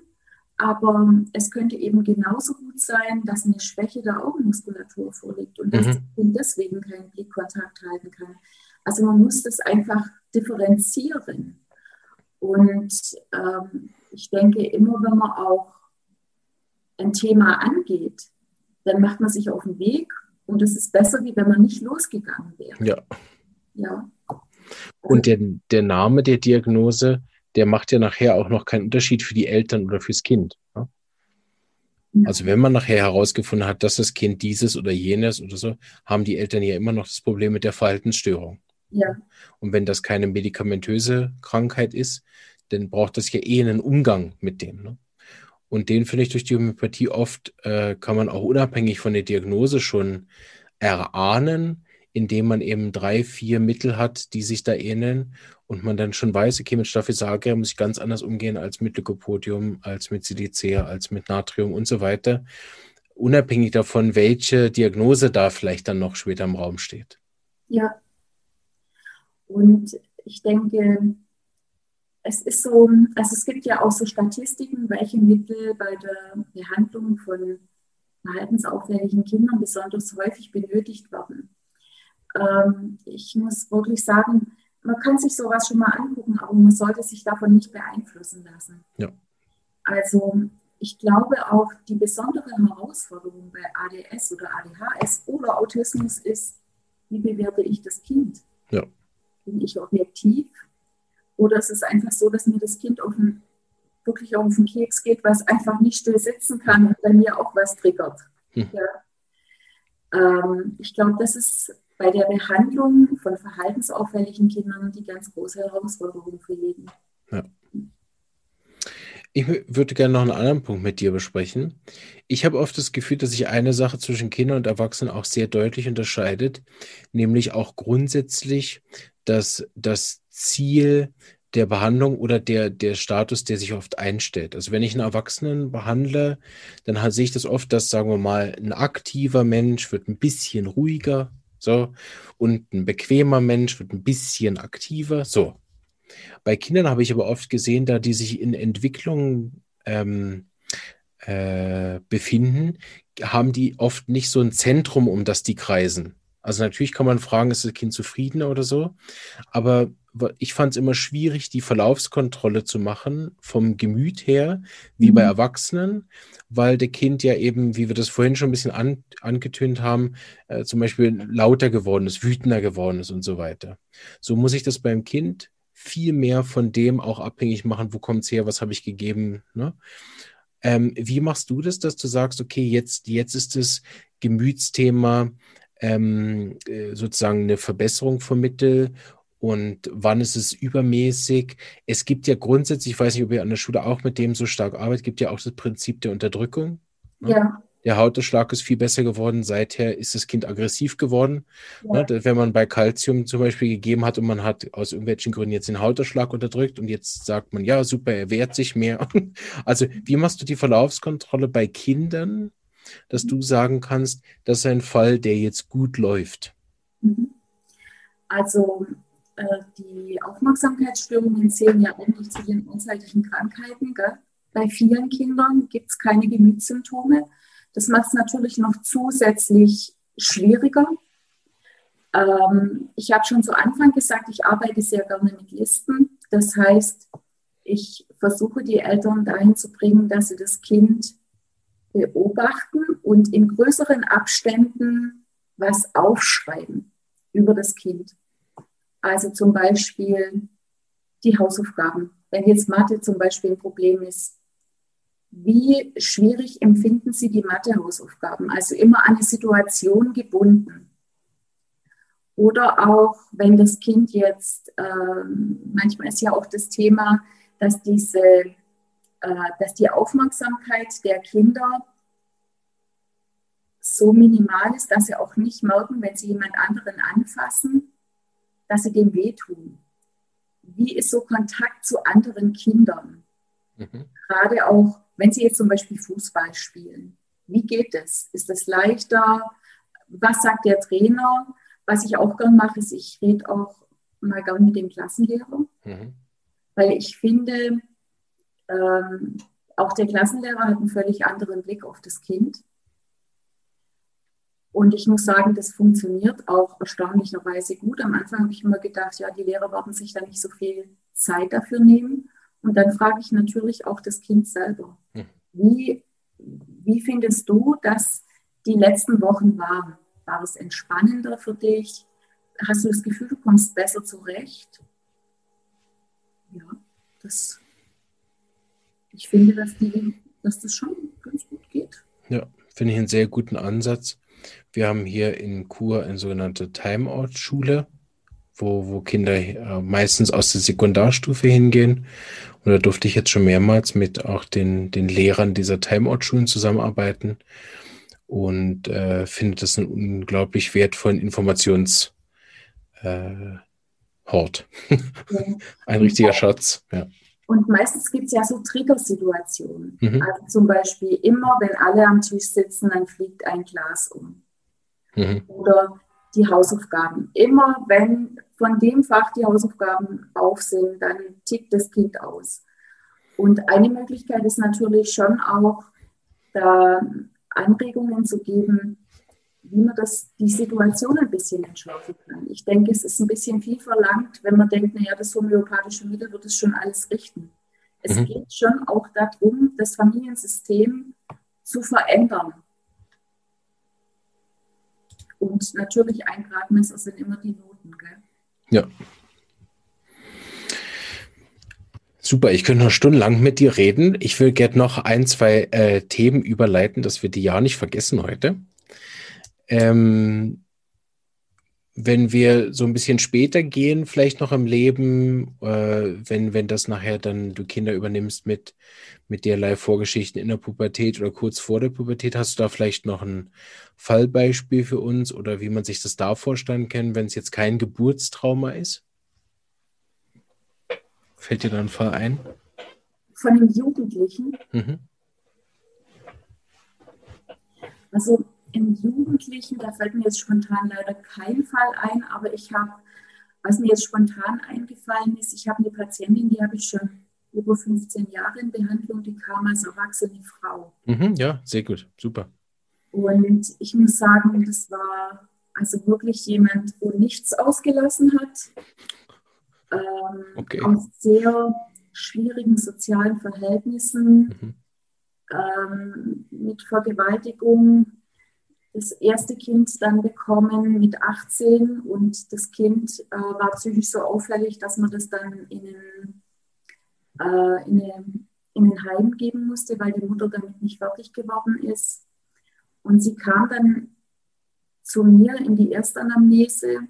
aber es könnte eben genauso gut sein, dass eine Schwäche der Augenmuskulatur vorliegt und dass mhm. deswegen keinen Blickkontakt halten kann. Also man muss das einfach differenzieren. Und ähm, ich denke, immer wenn man auch ein Thema angeht, dann macht man sich auf den Weg Und es ist besser, wie wenn man nicht losgegangen wäre. Ja. Ja. Und der, der Name der Diagnose, der macht ja nachher auch noch keinen Unterschied für die Eltern oder fürs Kind. Ne? Also wenn man nachher herausgefunden hat, dass das Kind dieses oder jenes oder so, haben die Eltern ja immer noch das Problem mit der Verhaltensstörung. Ja. Und wenn das keine medikamentöse Krankheit ist, dann braucht das ja eh einen Umgang mit dem. Ne? Und den finde ich durch die Homöopathie oft, äh, kann man auch unabhängig von der Diagnose schon erahnen, indem man eben drei, vier Mittel hat, die sich da ähneln und man dann schon weiß, okay, mit Staphysaga muss ich ganz anders umgehen als mit Lycopodium, als mit Silicea, als mit Natrium und so weiter. Unabhängig davon, welche Diagnose da vielleicht dann noch später im Raum steht. Ja. Und ich denke, es ist so, also es gibt ja auch so Statistiken, welche Mittel bei der Behandlung von verhaltensauffälligen Kindern besonders häufig benötigt werden. Ähm, ich muss wirklich sagen, man kann sich sowas schon mal angucken, aber man sollte sich davon nicht beeinflussen lassen. Ja. Also ich glaube auch, die besondere Herausforderung bei ADS oder ADHS oder Autismus ist, wie bewerte ich das Kind? Ja. Bin ich objektiv? Oder ist es einfach so, dass mir das Kind auf den, wirklich auf den Keks geht, was einfach nicht still sitzen kann und bei mir auch was triggert? Hm. Ja. Ähm, ich glaube, das ist bei der Behandlung von verhaltensauffälligen Kindern die ganz große Herausforderung für jeden. Ja. Ich würde gerne noch einen anderen Punkt mit dir besprechen. Ich habe oft das Gefühl, dass sich eine Sache zwischen Kindern und Erwachsenen auch sehr deutlich unterscheidet, nämlich auch grundsätzlich, dass das Ziel der Behandlung oder der, der Status, der sich oft einstellt. Also wenn ich einen Erwachsenen behandle, dann sehe ich das oft, dass, sagen wir mal, ein aktiver Mensch wird ein bisschen ruhiger, so, und ein bequemer Mensch wird ein bisschen aktiver, so. Bei Kindern habe ich aber oft gesehen, da die sich in Entwicklung ähm, äh, befinden, haben die oft nicht so ein Zentrum, um das die kreisen. Also natürlich kann man fragen, ist das Kind zufrieden oder so, aber ich fand es immer schwierig, die Verlaufskontrolle zu machen vom Gemüt her, wie mhm. bei Erwachsenen, weil der Kind ja eben, wie wir das vorhin schon ein bisschen an, angetönt haben, äh, zum Beispiel lauter geworden ist, wütender geworden ist und so weiter. So muss ich das beim Kind viel mehr von dem auch abhängig machen, wo kommt es her, was habe ich gegeben. Ne? Ähm, wie machst du das, dass du sagst, okay, jetzt, jetzt ist das Gemütsthema ähm, äh, sozusagen eine Verbesserung vom Mittel und wann ist es übermäßig? Es gibt ja grundsätzlich, ich weiß nicht, ob ihr an der Schule auch mit dem so stark arbeitet, gibt ja auch das Prinzip der Unterdrückung. Ne? Ja. Der Hautausschlag ist viel besser geworden. Seither ist das Kind aggressiv geworden. Ja. Ne? Wenn man bei Kalzium zum Beispiel gegeben hat und man hat aus irgendwelchen Gründen jetzt den Hautausschlag unterdrückt und jetzt sagt man, ja, super, er wehrt sich mehr. [laughs] Also, wie machst du die Verlaufskontrolle bei Kindern, dass du sagen kannst, das ist ein Fall, der jetzt gut läuft? Mhm. Also, äh, die Aufmerksamkeitsstörungen zählen ja eigentlich zu den urzeitlichen Krankheiten. Gell? Bei vielen Kindern gibt es keine Gemütssymptome. Das macht es natürlich noch zusätzlich schwieriger. Ähm, ich habe schon zu Anfang gesagt, ich arbeite sehr gerne mit Listen. Das heißt, ich versuche die Eltern dahin zu bringen, dass sie das Kind beobachten und in größeren Abständen was aufschreiben über das Kind. Also zum Beispiel die Hausaufgaben. Wenn jetzt Mathe zum Beispiel ein Problem ist, wie schwierig empfinden Sie die Mathe-Hausaufgaben? Also immer an eine Situation gebunden. Oder auch, wenn das Kind jetzt, äh, manchmal ist ja auch das Thema, dass diese, äh, dass die Aufmerksamkeit der Kinder so minimal ist, dass sie auch nicht merken, wenn sie jemand anderen anfassen, dass sie dem wehtun? Wie ist so Kontakt zu anderen Kindern? Mhm. Gerade auch, wenn sie jetzt zum Beispiel Fußball spielen. Wie geht es? Ist es leichter? Was sagt der Trainer? Was ich auch gern mache, ist, ich rede auch mal gern mit dem Klassenlehrer, mhm. weil ich finde, ähm, auch der Klassenlehrer hat einen völlig anderen Blick auf das Kind. Und ich muss sagen, das funktioniert auch erstaunlicherweise gut. Am Anfang habe ich immer gedacht, ja, die Lehrer werden sich da nicht so viel Zeit dafür nehmen. Und dann frage ich natürlich auch das Kind selber. Hm. Wie, wie findest du, dass die letzten Wochen waren? War es entspannender für dich? Hast du das Gefühl, du kommst besser zurecht? Ja, das, ich finde, dass, die, dass das schon ganz gut geht. Ja, finde ich einen sehr guten Ansatz. Wir haben hier in Kur eine sogenannte Timeout-Schule, wo, wo Kinder äh, meistens aus der Sekundarstufe hingehen. Und da durfte ich jetzt schon mehrmals mit auch den, den Lehrern dieser Timeout-Schulen zusammenarbeiten und äh, finde das einen unglaublich wertvollen Informationshort. Äh, ja. [laughs] Ein richtiger Schatz, ja. Und meistens gibt es ja so Triggersituationen. Mhm. Also zum Beispiel immer, wenn alle am Tisch sitzen, dann fliegt ein Glas um. Mhm. Oder die Hausaufgaben. Immer wenn von dem Fach die Hausaufgaben auf sind, dann tickt das Kind aus. Und eine Möglichkeit ist natürlich schon auch, da Anregungen zu geben, wie man das, die Situation ein bisschen entschärfen kann. Ich denke, es ist ein bisschen viel verlangt, wenn man denkt, naja, das homöopathische Mittel wird es schon alles richten. Es mhm. geht schon auch darum, das Familiensystem zu verändern. Und natürlich ein Gradmesser sind immer die Noten. Gell? Ja. Super, ich könnte noch stundenlang mit dir reden. Ich will gerne noch ein, zwei äh, Themen überleiten, dass wir die ja nicht vergessen heute. Ähm, wenn wir so ein bisschen später gehen, vielleicht noch im Leben, äh, wenn, wenn das nachher dann du Kinder übernimmst mit, mit derlei Vorgeschichten in der Pubertät oder kurz vor der Pubertät, hast du da vielleicht noch ein Fallbeispiel für uns oder wie man sich das da vorstellen kann, wenn es jetzt kein Geburtstrauma ist? Fällt dir da ein Fall ein? Von den Jugendlichen? Mhm. Also im Jugendlichen, da fällt mir jetzt spontan leider kein Fall ein, aber ich habe, was mir jetzt spontan eingefallen ist, ich habe eine Patientin, die habe ich schon über 15 Jahre in Behandlung, die kam als erwachsene Frau. Mhm, ja, sehr gut, super. Und ich muss sagen, das war also wirklich jemand, wo nichts ausgelassen hat, ähm, okay. aus sehr schwierigen sozialen Verhältnissen, mhm. ähm, mit Vergewaltigung, das erste Kind dann bekommen mit 18 und das Kind äh, war psychisch so auffällig, dass man das dann in ein, äh, in, eine, in ein Heim geben musste, weil die Mutter damit nicht fertig geworden ist. Und sie kam dann zu mir in die Erstanamnese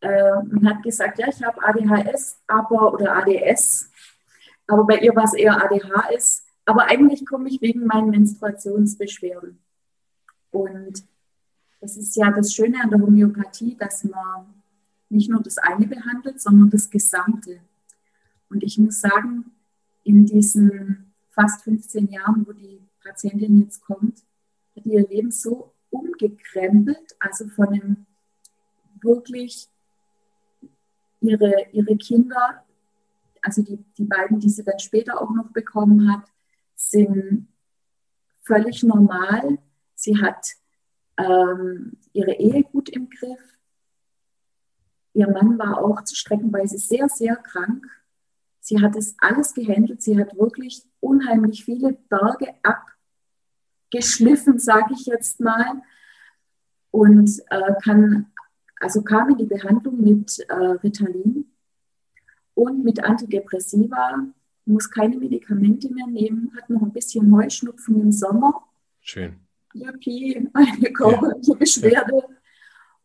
äh, und hat gesagt, ja, ich habe ADHS, aber oder ADS, aber bei ihr war es eher ADHS, aber eigentlich komme ich wegen meinen Menstruationsbeschwerden. Und das ist ja das Schöne an der Homöopathie, dass man nicht nur das eine behandelt, sondern das Gesamte. Und ich muss sagen, in diesen fast 15 Jahren, wo die Patientin jetzt kommt, hat ihr Leben so umgekrempelt, also von einem wirklich ihre, ihre Kinder, also die, die beiden, die sie dann später auch noch bekommen hat, sind völlig normal, Sie hat ähm, ihre Ehe gut im Griff. Ihr Mann war auch streckenweise sehr, sehr krank. Sie hat es alles gehandelt. Sie hat wirklich unheimlich viele Berge abgeschliffen, sage ich jetzt mal. Und äh, kann, also kam in die Behandlung mit äh, Ritalin und mit Antidepressiva, muss keine Medikamente mehr nehmen, hat noch ein bisschen Heuschnupfen im Sommer. Schön. Yuppie, eine körperliche ja. Beschwerde.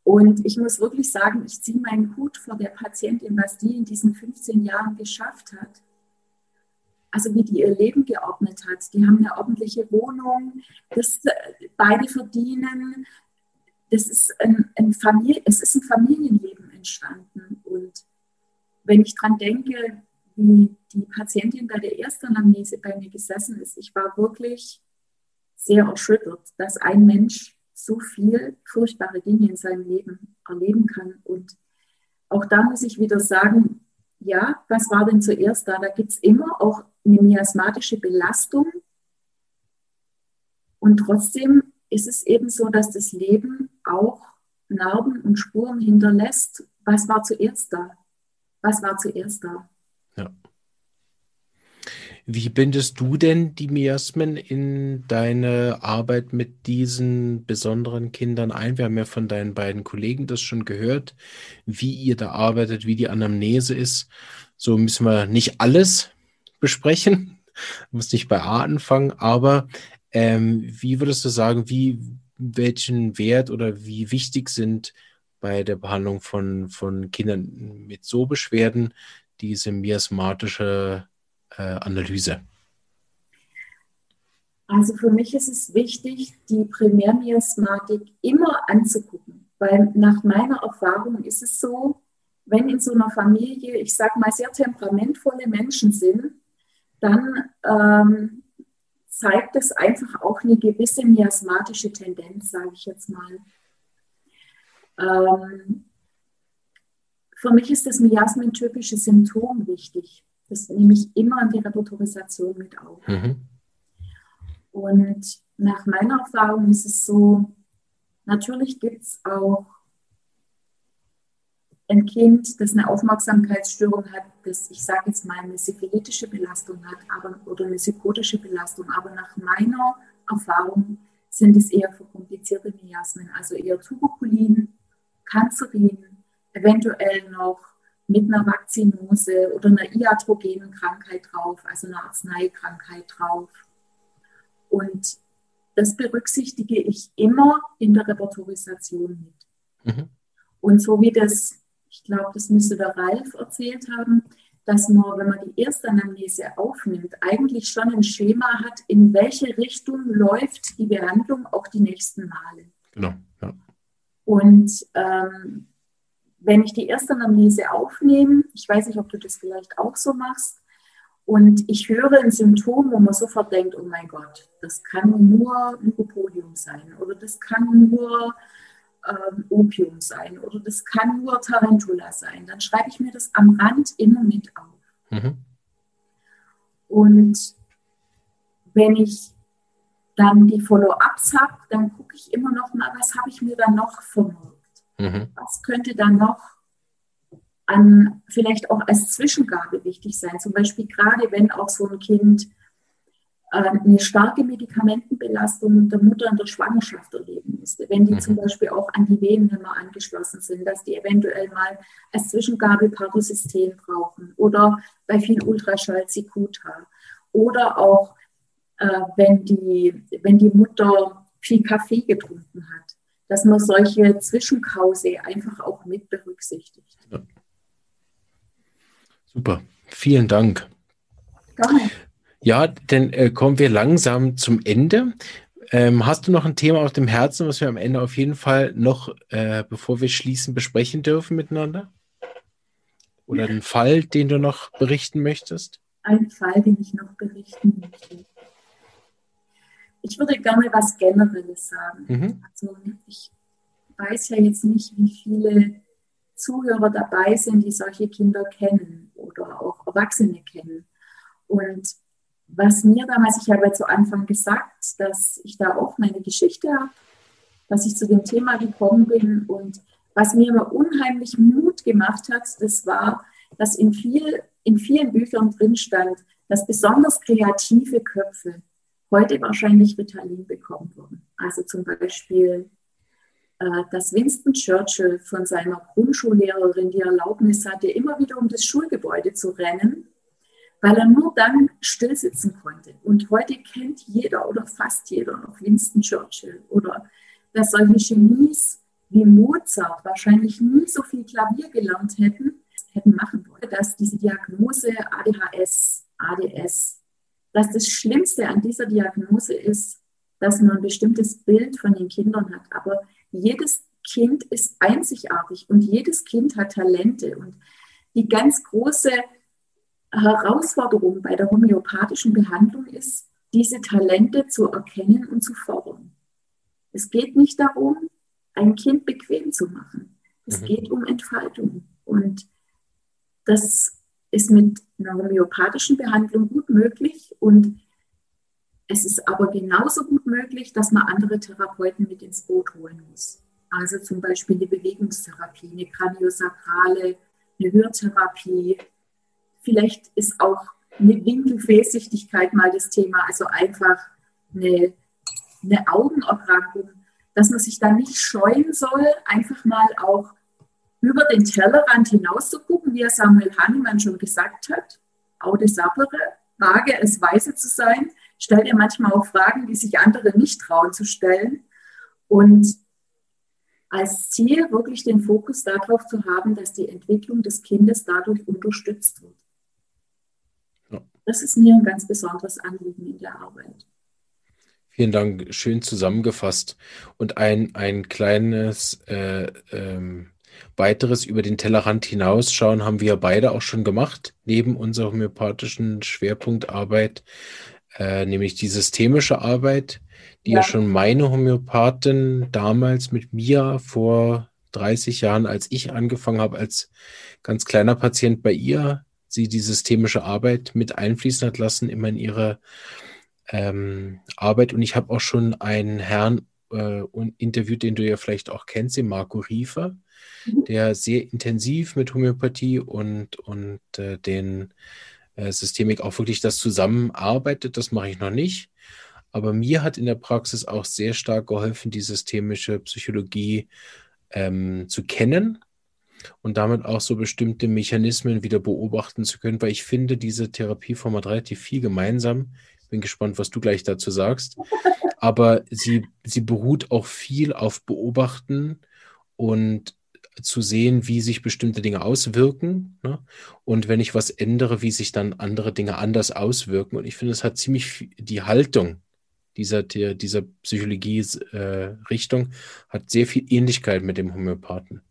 Und ich muss wirklich sagen, ich ziehe meinen Hut vor der Patientin, was die in diesen 15 Jahren geschafft hat. Also wie die ihr Leben geordnet hat. Die haben eine ordentliche Wohnung, das beide verdienen. Das ist ein, ein Familie, es ist ein Familienleben entstanden. Und wenn ich daran denke, wie die Patientin bei der ersten Anamnese bei mir gesessen ist, ich war wirklich sehr erschüttert, dass ein Mensch so viel furchtbare Dinge in seinem Leben erleben kann. Und auch da muss ich wieder sagen, ja, was war denn zuerst da? Da gibt es immer auch eine miasmatische Belastung. Und trotzdem ist es eben so, dass das Leben auch Narben und Spuren hinterlässt. Was war zuerst da? Was war zuerst da? Wie bindest du denn die Miasmen in deine Arbeit mit diesen besonderen Kindern ein? Wir haben ja von deinen beiden Kollegen das schon gehört, wie ihr da arbeitet, wie die Anamnese ist. So müssen wir nicht alles besprechen, [laughs] muss nicht bei A anfangen, aber ähm, wie würdest du sagen, wie, welchen Wert oder wie wichtig sind bei der Behandlung von, von Kindern mit so Beschwerden diese miasmatische äh, Analyse? Also für mich ist es wichtig, die Primärmiasmatik immer anzugucken, weil nach meiner Erfahrung ist es so, wenn in so einer Familie, ich sage mal, sehr temperamentvolle Menschen sind, dann ähm, zeigt es einfach auch eine gewisse miasmatische Tendenz, sage ich jetzt mal. Ähm, für mich ist das miasmentypische Symptom wichtig. Das nehme ich immer an die Repertorisation mit auf. Mhm. Und nach meiner Erfahrung ist es so, natürlich gibt es auch ein Kind, das eine Aufmerksamkeitsstörung hat, das, ich sage jetzt mal, eine syphilitische Belastung hat aber, oder eine psychotische Belastung. Aber nach meiner Erfahrung sind es eher verkomplizierte Miasmen, also eher Tuberkulin, Kanzerin, eventuell noch mit einer Vakzinose oder einer iatrogenen Krankheit drauf, also einer Arzneikrankheit drauf. Und das berücksichtige ich immer in der Repertorisation mit. Mhm. Und so wie das, ich glaube, das müsste der Ralf erzählt haben, dass man, wenn man die erste Anamnese aufnimmt, eigentlich schon ein Schema hat, in welche Richtung läuft die Behandlung auch die nächsten Male. Genau. Ja. Und ähm, wenn ich die erste Anamnese aufnehme, ich weiß nicht, ob du das vielleicht auch so machst, und ich höre ein Symptom, wo man sofort denkt, oh mein Gott, das kann nur Lycopodium sein oder das kann nur ähm, Opium sein oder das kann nur Tarantula sein, dann schreibe ich mir das am Rand immer mit auf. Mhm. Und wenn ich dann die Follow-ups habe, dann gucke ich immer noch mal, was habe ich mir dann noch vermerkt. Mhm. Was könnte dann noch an, vielleicht auch als Zwischengabe wichtig sein? Zum Beispiel gerade, wenn auch so ein Kind äh, eine starke Medikamentenbelastung der Mutter in der Schwangerschaft erleben musste, wenn die mhm. zum Beispiel auch an die Venenhämmer angeschlossen sind, dass die eventuell mal als Zwischengabe Parosysten brauchen oder bei viel Ultraschall Zikuta oder auch äh, wenn, die, wenn die Mutter viel Kaffee getrunken hat dass man solche Zwischenkause einfach auch mit berücksichtigt. Ja. Super, vielen Dank. Gerne. Ja, dann äh, kommen wir langsam zum Ende. Ähm, hast du noch ein Thema auf dem Herzen, was wir am Ende auf jeden Fall noch, äh, bevor wir schließen, besprechen dürfen miteinander? Oder einen Fall, den du noch berichten möchtest? Ein Fall, den ich noch berichten möchte. Ich würde gerne was Generelles sagen. Mhm. Also ich weiß ja jetzt nicht, wie viele Zuhörer dabei sind, die solche Kinder kennen oder auch Erwachsene kennen. Und was mir damals, ich habe ja zu Anfang gesagt, dass ich da auch meine Geschichte habe, dass ich zu dem Thema gekommen bin und was mir immer unheimlich Mut gemacht hat, das war, dass in, viel, in vielen Büchern drin stand, dass besonders kreative Köpfe heute wahrscheinlich Ritalin bekommen würden. Also zum Beispiel, äh, dass Winston Churchill von seiner Grundschullehrerin die Erlaubnis hatte, immer wieder um das Schulgebäude zu rennen, weil er nur dann stillsitzen konnte. Und heute kennt jeder oder fast jeder noch Winston Churchill. Oder dass solche Genies wie Mozart wahrscheinlich nie so viel Klavier gelernt hätten, hätten machen wollen, dass diese Diagnose ADHS, ADS dass das Schlimmste an dieser Diagnose ist, dass man ein bestimmtes Bild von den Kindern hat. Aber jedes Kind ist einzigartig und jedes Kind hat Talente. Und die ganz große Herausforderung bei der homöopathischen Behandlung ist, diese Talente zu erkennen und zu fördern. Es geht nicht darum, ein Kind bequem zu machen. Es mhm. geht um Entfaltung. Und das ist mit einer homöopathischen Behandlung gut möglich und es ist aber genauso gut möglich, dass man andere Therapeuten mit ins Boot holen muss. Also zum Beispiel eine Bewegungstherapie, eine Kraniosakrale, eine Hörtherapie. Vielleicht ist auch eine Winkelfehlsichtigkeit mal das Thema, also einfach eine, eine Augenerkrankung, dass man sich da nicht scheuen soll, einfach mal auch über den Tellerrand hinaus zu gucken, wie Samuel Hahnemann schon gesagt hat. Aude sapere, wage es weise zu sein, stellt er manchmal auch Fragen, die sich andere nicht trauen zu stellen. Und als Ziel wirklich den Fokus darauf zu haben, dass die Entwicklung des Kindes dadurch unterstützt wird. Ja. Das ist mir ein ganz besonderes Anliegen in der Arbeit. Vielen Dank, schön zusammengefasst. Und ein, ein kleines äh, ähm, weiteres über den Tellerrand hinausschauen haben wir beide auch schon gemacht, neben unserer homöopathischen Schwerpunktarbeit, äh, nämlich die systemische Arbeit die ja. ja schon meine Homöopathin damals mit mir vor 30 Jahren, als ich angefangen habe, als ganz kleiner Patient bei ihr, sie die systemische Arbeit mit einfließen hat lassen, immer in ihre ähm, Arbeit. Und ich habe auch schon einen Herrn äh, interviewt, den du ja vielleicht auch kennst, den Marco Riefer. Der sehr intensiv mit Homöopathie und, und äh, den äh, Systemik auch wirklich das zusammenarbeitet. Das mache ich noch nicht. Aber mir hat in der Praxis auch sehr stark geholfen, die systemische Psychologie ähm, zu kennen und damit auch so bestimmte Mechanismen wieder beobachten zu können, weil ich finde, diese Therapieform hat relativ viel gemeinsam. Bin gespannt, was du gleich dazu sagst. [laughs] Aber sie, sie beruht auch viel auf Beobachten und zu sehen, wie sich bestimmte Dinge auswirken. Ne? Und wenn ich was ändere, wie sich dann andere Dinge anders auswirken. Und ich finde, es hat ziemlich die Haltung, dieser, dieser Psychologie-Richtung äh, hat sehr viel Ähnlichkeit mit dem Homöopathen.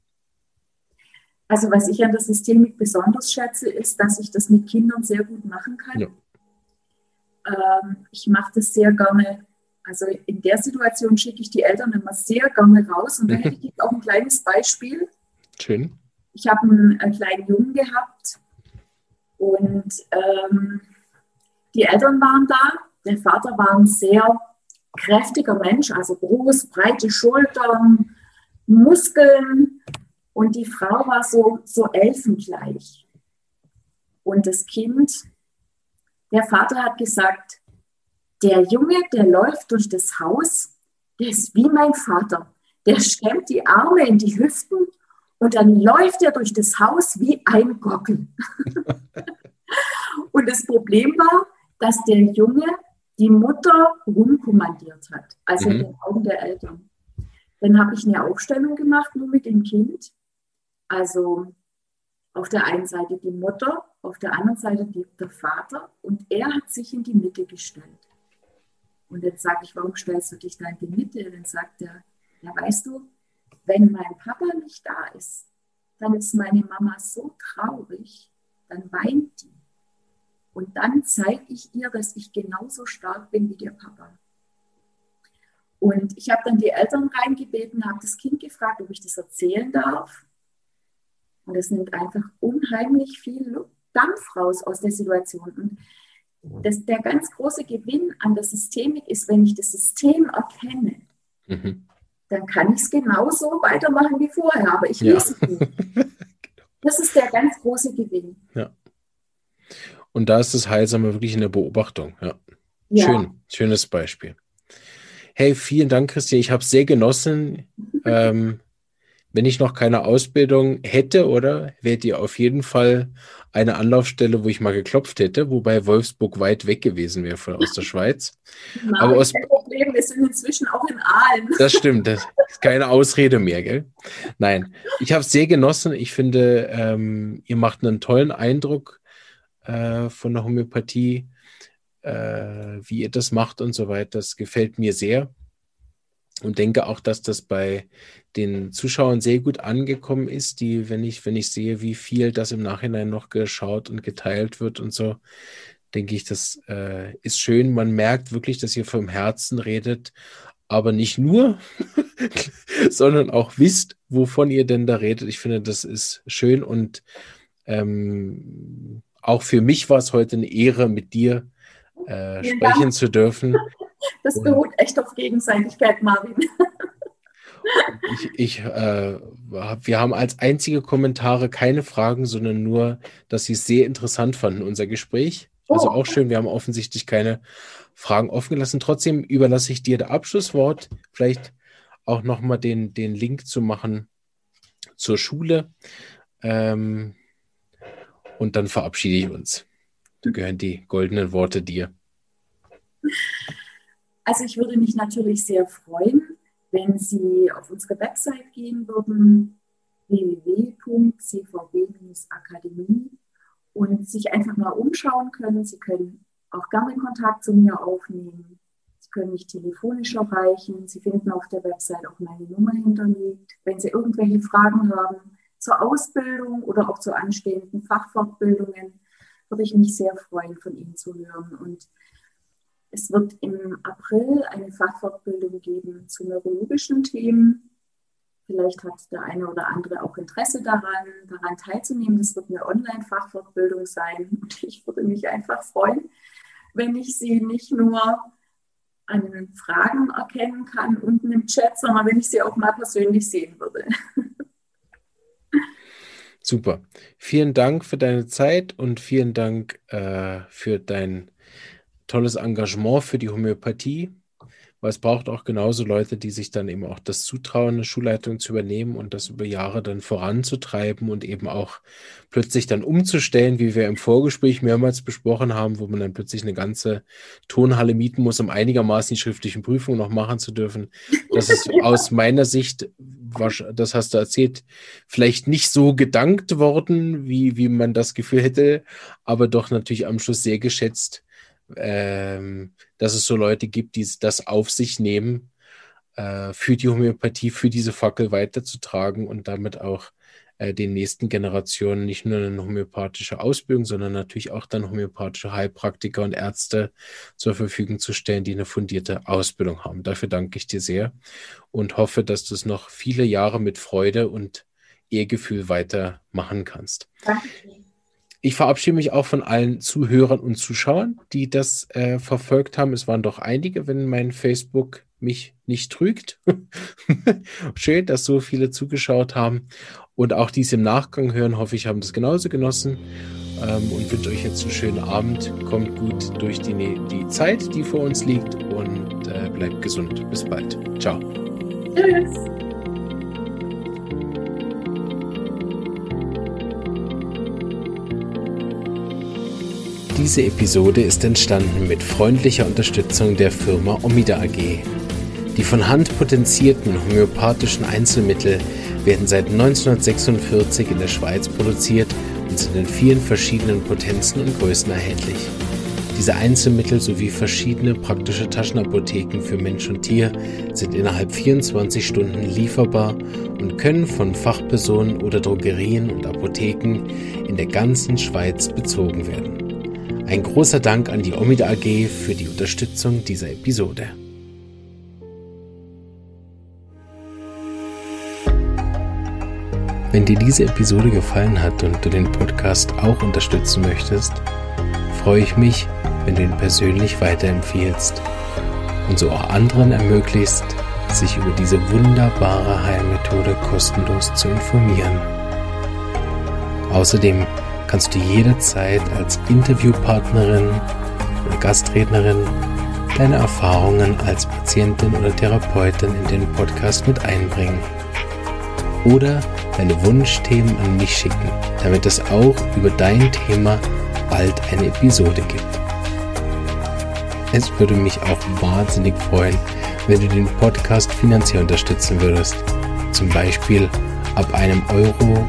Also was ich an der Systemik besonders schätze, ist, dass ich das mit Kindern sehr gut machen kann. Ja. Ähm, ich mache das sehr gerne. Also in der Situation schicke ich die Eltern immer sehr gerne raus. Und da hätte ich jetzt auch ein kleines Beispiel. Schön. Ich habe einen, einen, kleinen Jungen gehabt und ähm, die Eltern waren da der Vater war ein sehr kräftiger Mensch, also groß, breite Schultern, Muskeln. Und die Frau war so, so elfengleich. Und das Kind, der Vater hat gesagt, der Junge, der läuft durch das Haus, der ist wie mein Vater. Der stemmt die Arme in die Hüften und dann läuft er durch das Haus wie ein Gockel. [laughs] und das Problem war, dass der Junge die Mutter rumkommandiert hat, also mhm. in den Augen der Eltern. Dann habe ich eine Aufstellung gemacht, nur mit dem Kind. Also auf der einen Seite die Mutter, auf der anderen Seite der Vater und er hat sich in die Mitte gestellt. Und jetzt sage ich, warum stellst du dich da in die Mitte? Dann sagt er, ja weißt du, wenn mein Papa nicht da ist, dann ist meine Mama so traurig, dann weint die. Und dann zeige ich ihr, dass ich genauso stark bin wie der Papa. Und ich habe dann die Eltern reingebeten, habe das Kind gefragt, ob ich das erzählen darf. Und es nimmt einfach unheimlich viel Dampf raus aus der Situation. Und das, der ganz große Gewinn an der Systemik ist, wenn ich das System erkenne, mhm. dann kann ich es genauso weitermachen wie vorher, aber ich ja. es nicht. [laughs] Das ist der ganz große Gewinn. Ja. Und da ist das Heilsame wirklich in der Beobachtung. Ja. ja. Schön, schönes Beispiel. Hey, vielen Dank, Christian. Ich habe es sehr genossen. [laughs] ähm, wenn ich noch keine Ausbildung hätte, oder wäre die auf jeden Fall eine Anlaufstelle, wo ich mal geklopft hätte, wobei Wolfsburg weit weg gewesen wäre von aus der [laughs] Schweiz. Nein, Aber aus, kein Problem, wir sind inzwischen auch in Aalen. Das stimmt, das ist keine Ausrede mehr, gell? Nein, ich habe es sehr genossen. Ich finde, ähm, ihr macht einen tollen Eindruck äh, von der Homöopathie, äh, wie ihr das macht und so weiter. Das gefällt mir sehr und denke auch, dass das bei den Zuschauern sehr gut angekommen ist, die, wenn ich, wenn ich sehe, wie viel das im Nachhinein noch geschaut und geteilt wird und so, denke ich, das äh, ist schön. Man merkt wirklich, dass ihr vom Herzen redet, aber nicht nur, [laughs] sondern auch wisst, wovon ihr denn da redet. Ich finde, das ist schön und ähm, auch für mich war es heute eine Ehre, mit dir äh, sprechen Dank. zu dürfen. Das beruht echt auf Gegenseitigkeit, Marvin. Ich, ich äh, wir haben als einzige Kommentare keine Fragen, sondern nur, dass sie es sehr interessant fanden, unser Gespräch. Also auch schön, wir haben offensichtlich keine Fragen offen gelassen. Trotzdem überlasse ich dir das Abschlusswort. Vielleicht auch nochmal den, den Link zu machen zur Schule. Ähm, und dann verabschiede ich uns. Da [laughs] gehören die goldenen Worte dir. Also ich würde mich natürlich sehr freuen, wenn Sie auf unsere Website gehen würden, www.cvb-akademie und sich einfach mal umschauen können. Sie können auch gerne Kontakt zu mir aufnehmen. Sie können mich telefonisch erreichen. Sie finden auf der Website auch meine Nummer hinterlegt. Wenn Sie irgendwelche Fragen haben zur Ausbildung oder auch zu anstehenden Fachfortbildungen, würde ich mich sehr freuen, von Ihnen zu hören. Und es wird im April eine Fachfortbildung geben zu neurologischen Themen. Vielleicht hat der eine oder andere auch Interesse daran, daran teilzunehmen. Das wird eine Online-Fachfortbildung sein. [laughs] Und ich würde mich einfach freuen, wenn ich sie nicht nur an Fragen erkennen kann unten im Chat, sondern wenn ich sie auch mal persönlich sehen würde. Super. Vielen Dank für deine Zeit und vielen Dank äh, für dein tolles Engagement für die Homöopathie weil es braucht auch genauso Leute, die sich dann eben auch das zutrauen, eine Schulleitung zu übernehmen und das über Jahre dann voranzutreiben und eben auch plötzlich dann umzustellen, wie wir im Vorgespräch mehrmals besprochen haben, wo man dann plötzlich eine ganze Tonhalle mieten muss, um einigermaßen die schriftlichen Prüfungen noch machen zu dürfen. Das ist [laughs] aus meiner Sicht, das hast du erzählt, vielleicht nicht so gedankt worden, wie, wie man das Gefühl hätte, aber doch natürlich am Schluss sehr geschätzt ähm, dass es so Leute gibt, die das auf sich nehmen, äh, für die Homöopathie, für diese Fackel weiterzutragen und damit auch äh, den nächsten Generationen nicht nur eine homöopathische Ausbildung, sondern natürlich auch dann homöopathische Heilpraktiker und Ärzte zur Verfügung zu stellen, die eine fundierte Ausbildung haben. Dafür danke ich dir sehr und hoffe, dass du es noch viele Jahre mit Freude und Ehrgefühl weitermachen kannst. Danke. Ich verabschiede mich auch von allen Zuhörern und Zuschauern, die das äh, verfolgt haben. Es waren doch einige, wenn mein Facebook mich nicht trügt. [laughs] Schön, dass so viele zugeschaut haben. Und auch die es im Nachgang hören, hoffe ich, haben das genauso genossen. Ähm, und wünsche euch jetzt einen schönen Abend. Kommt gut durch die, die Zeit, die vor uns liegt. Und äh, bleibt gesund. Bis bald. Ciao. Tschüss. Diese Episode ist entstanden mit freundlicher Unterstützung der Firma Omida AG. Die von Hand potenzierten homöopathischen Einzelmittel werden seit 1946 in der Schweiz produziert und sind in vielen verschiedenen Potenzen und Größen erhältlich. Diese Einzelmittel sowie verschiedene praktische Taschenapotheken für Mensch und Tier sind innerhalb 24 Stunden lieferbar und können von Fachpersonen oder Drogerien und Apotheken in der ganzen Schweiz bezogen werden. Ein großer Dank an die Omida AG für die Unterstützung dieser Episode. Wenn dir diese Episode gefallen hat und du den Podcast auch unterstützen möchtest, freue ich mich, wenn du ihn persönlich weiterempfiehlst und so auch anderen ermöglichst, sich über diese wunderbare Heilmethode kostenlos zu informieren. Außerdem kannst du jederzeit als Interviewpartnerin oder Gastrednerin deine Erfahrungen als Patientin oder Therapeutin in den Podcast mit einbringen. Oder deine Wunschthemen an mich schicken, damit es auch über dein Thema bald eine Episode gibt. Es würde mich auch wahnsinnig freuen, wenn du den Podcast finanziell unterstützen würdest. Zum Beispiel ab einem Euro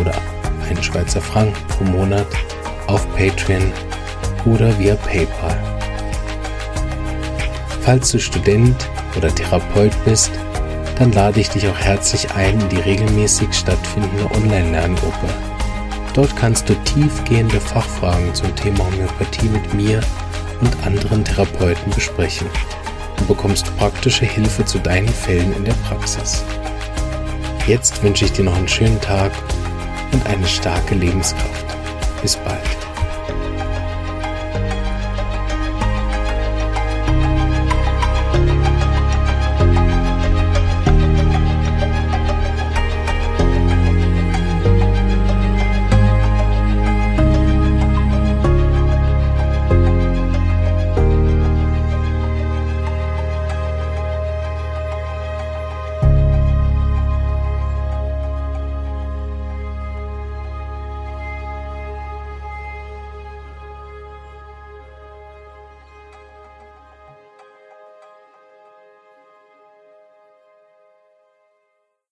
oder einen Schweizer Franken pro Monat auf Patreon oder via PayPal. Falls du Student oder Therapeut bist, dann lade ich dich auch herzlich ein in die regelmäßig stattfindende Online-Lerngruppe. Dort kannst du tiefgehende Fachfragen zum Thema Homöopathie mit mir und anderen Therapeuten besprechen und bekommst praktische Hilfe zu deinen Fällen in der Praxis. Jetzt wünsche ich dir noch einen schönen Tag und eine starke Lebenskraft. Bis bald.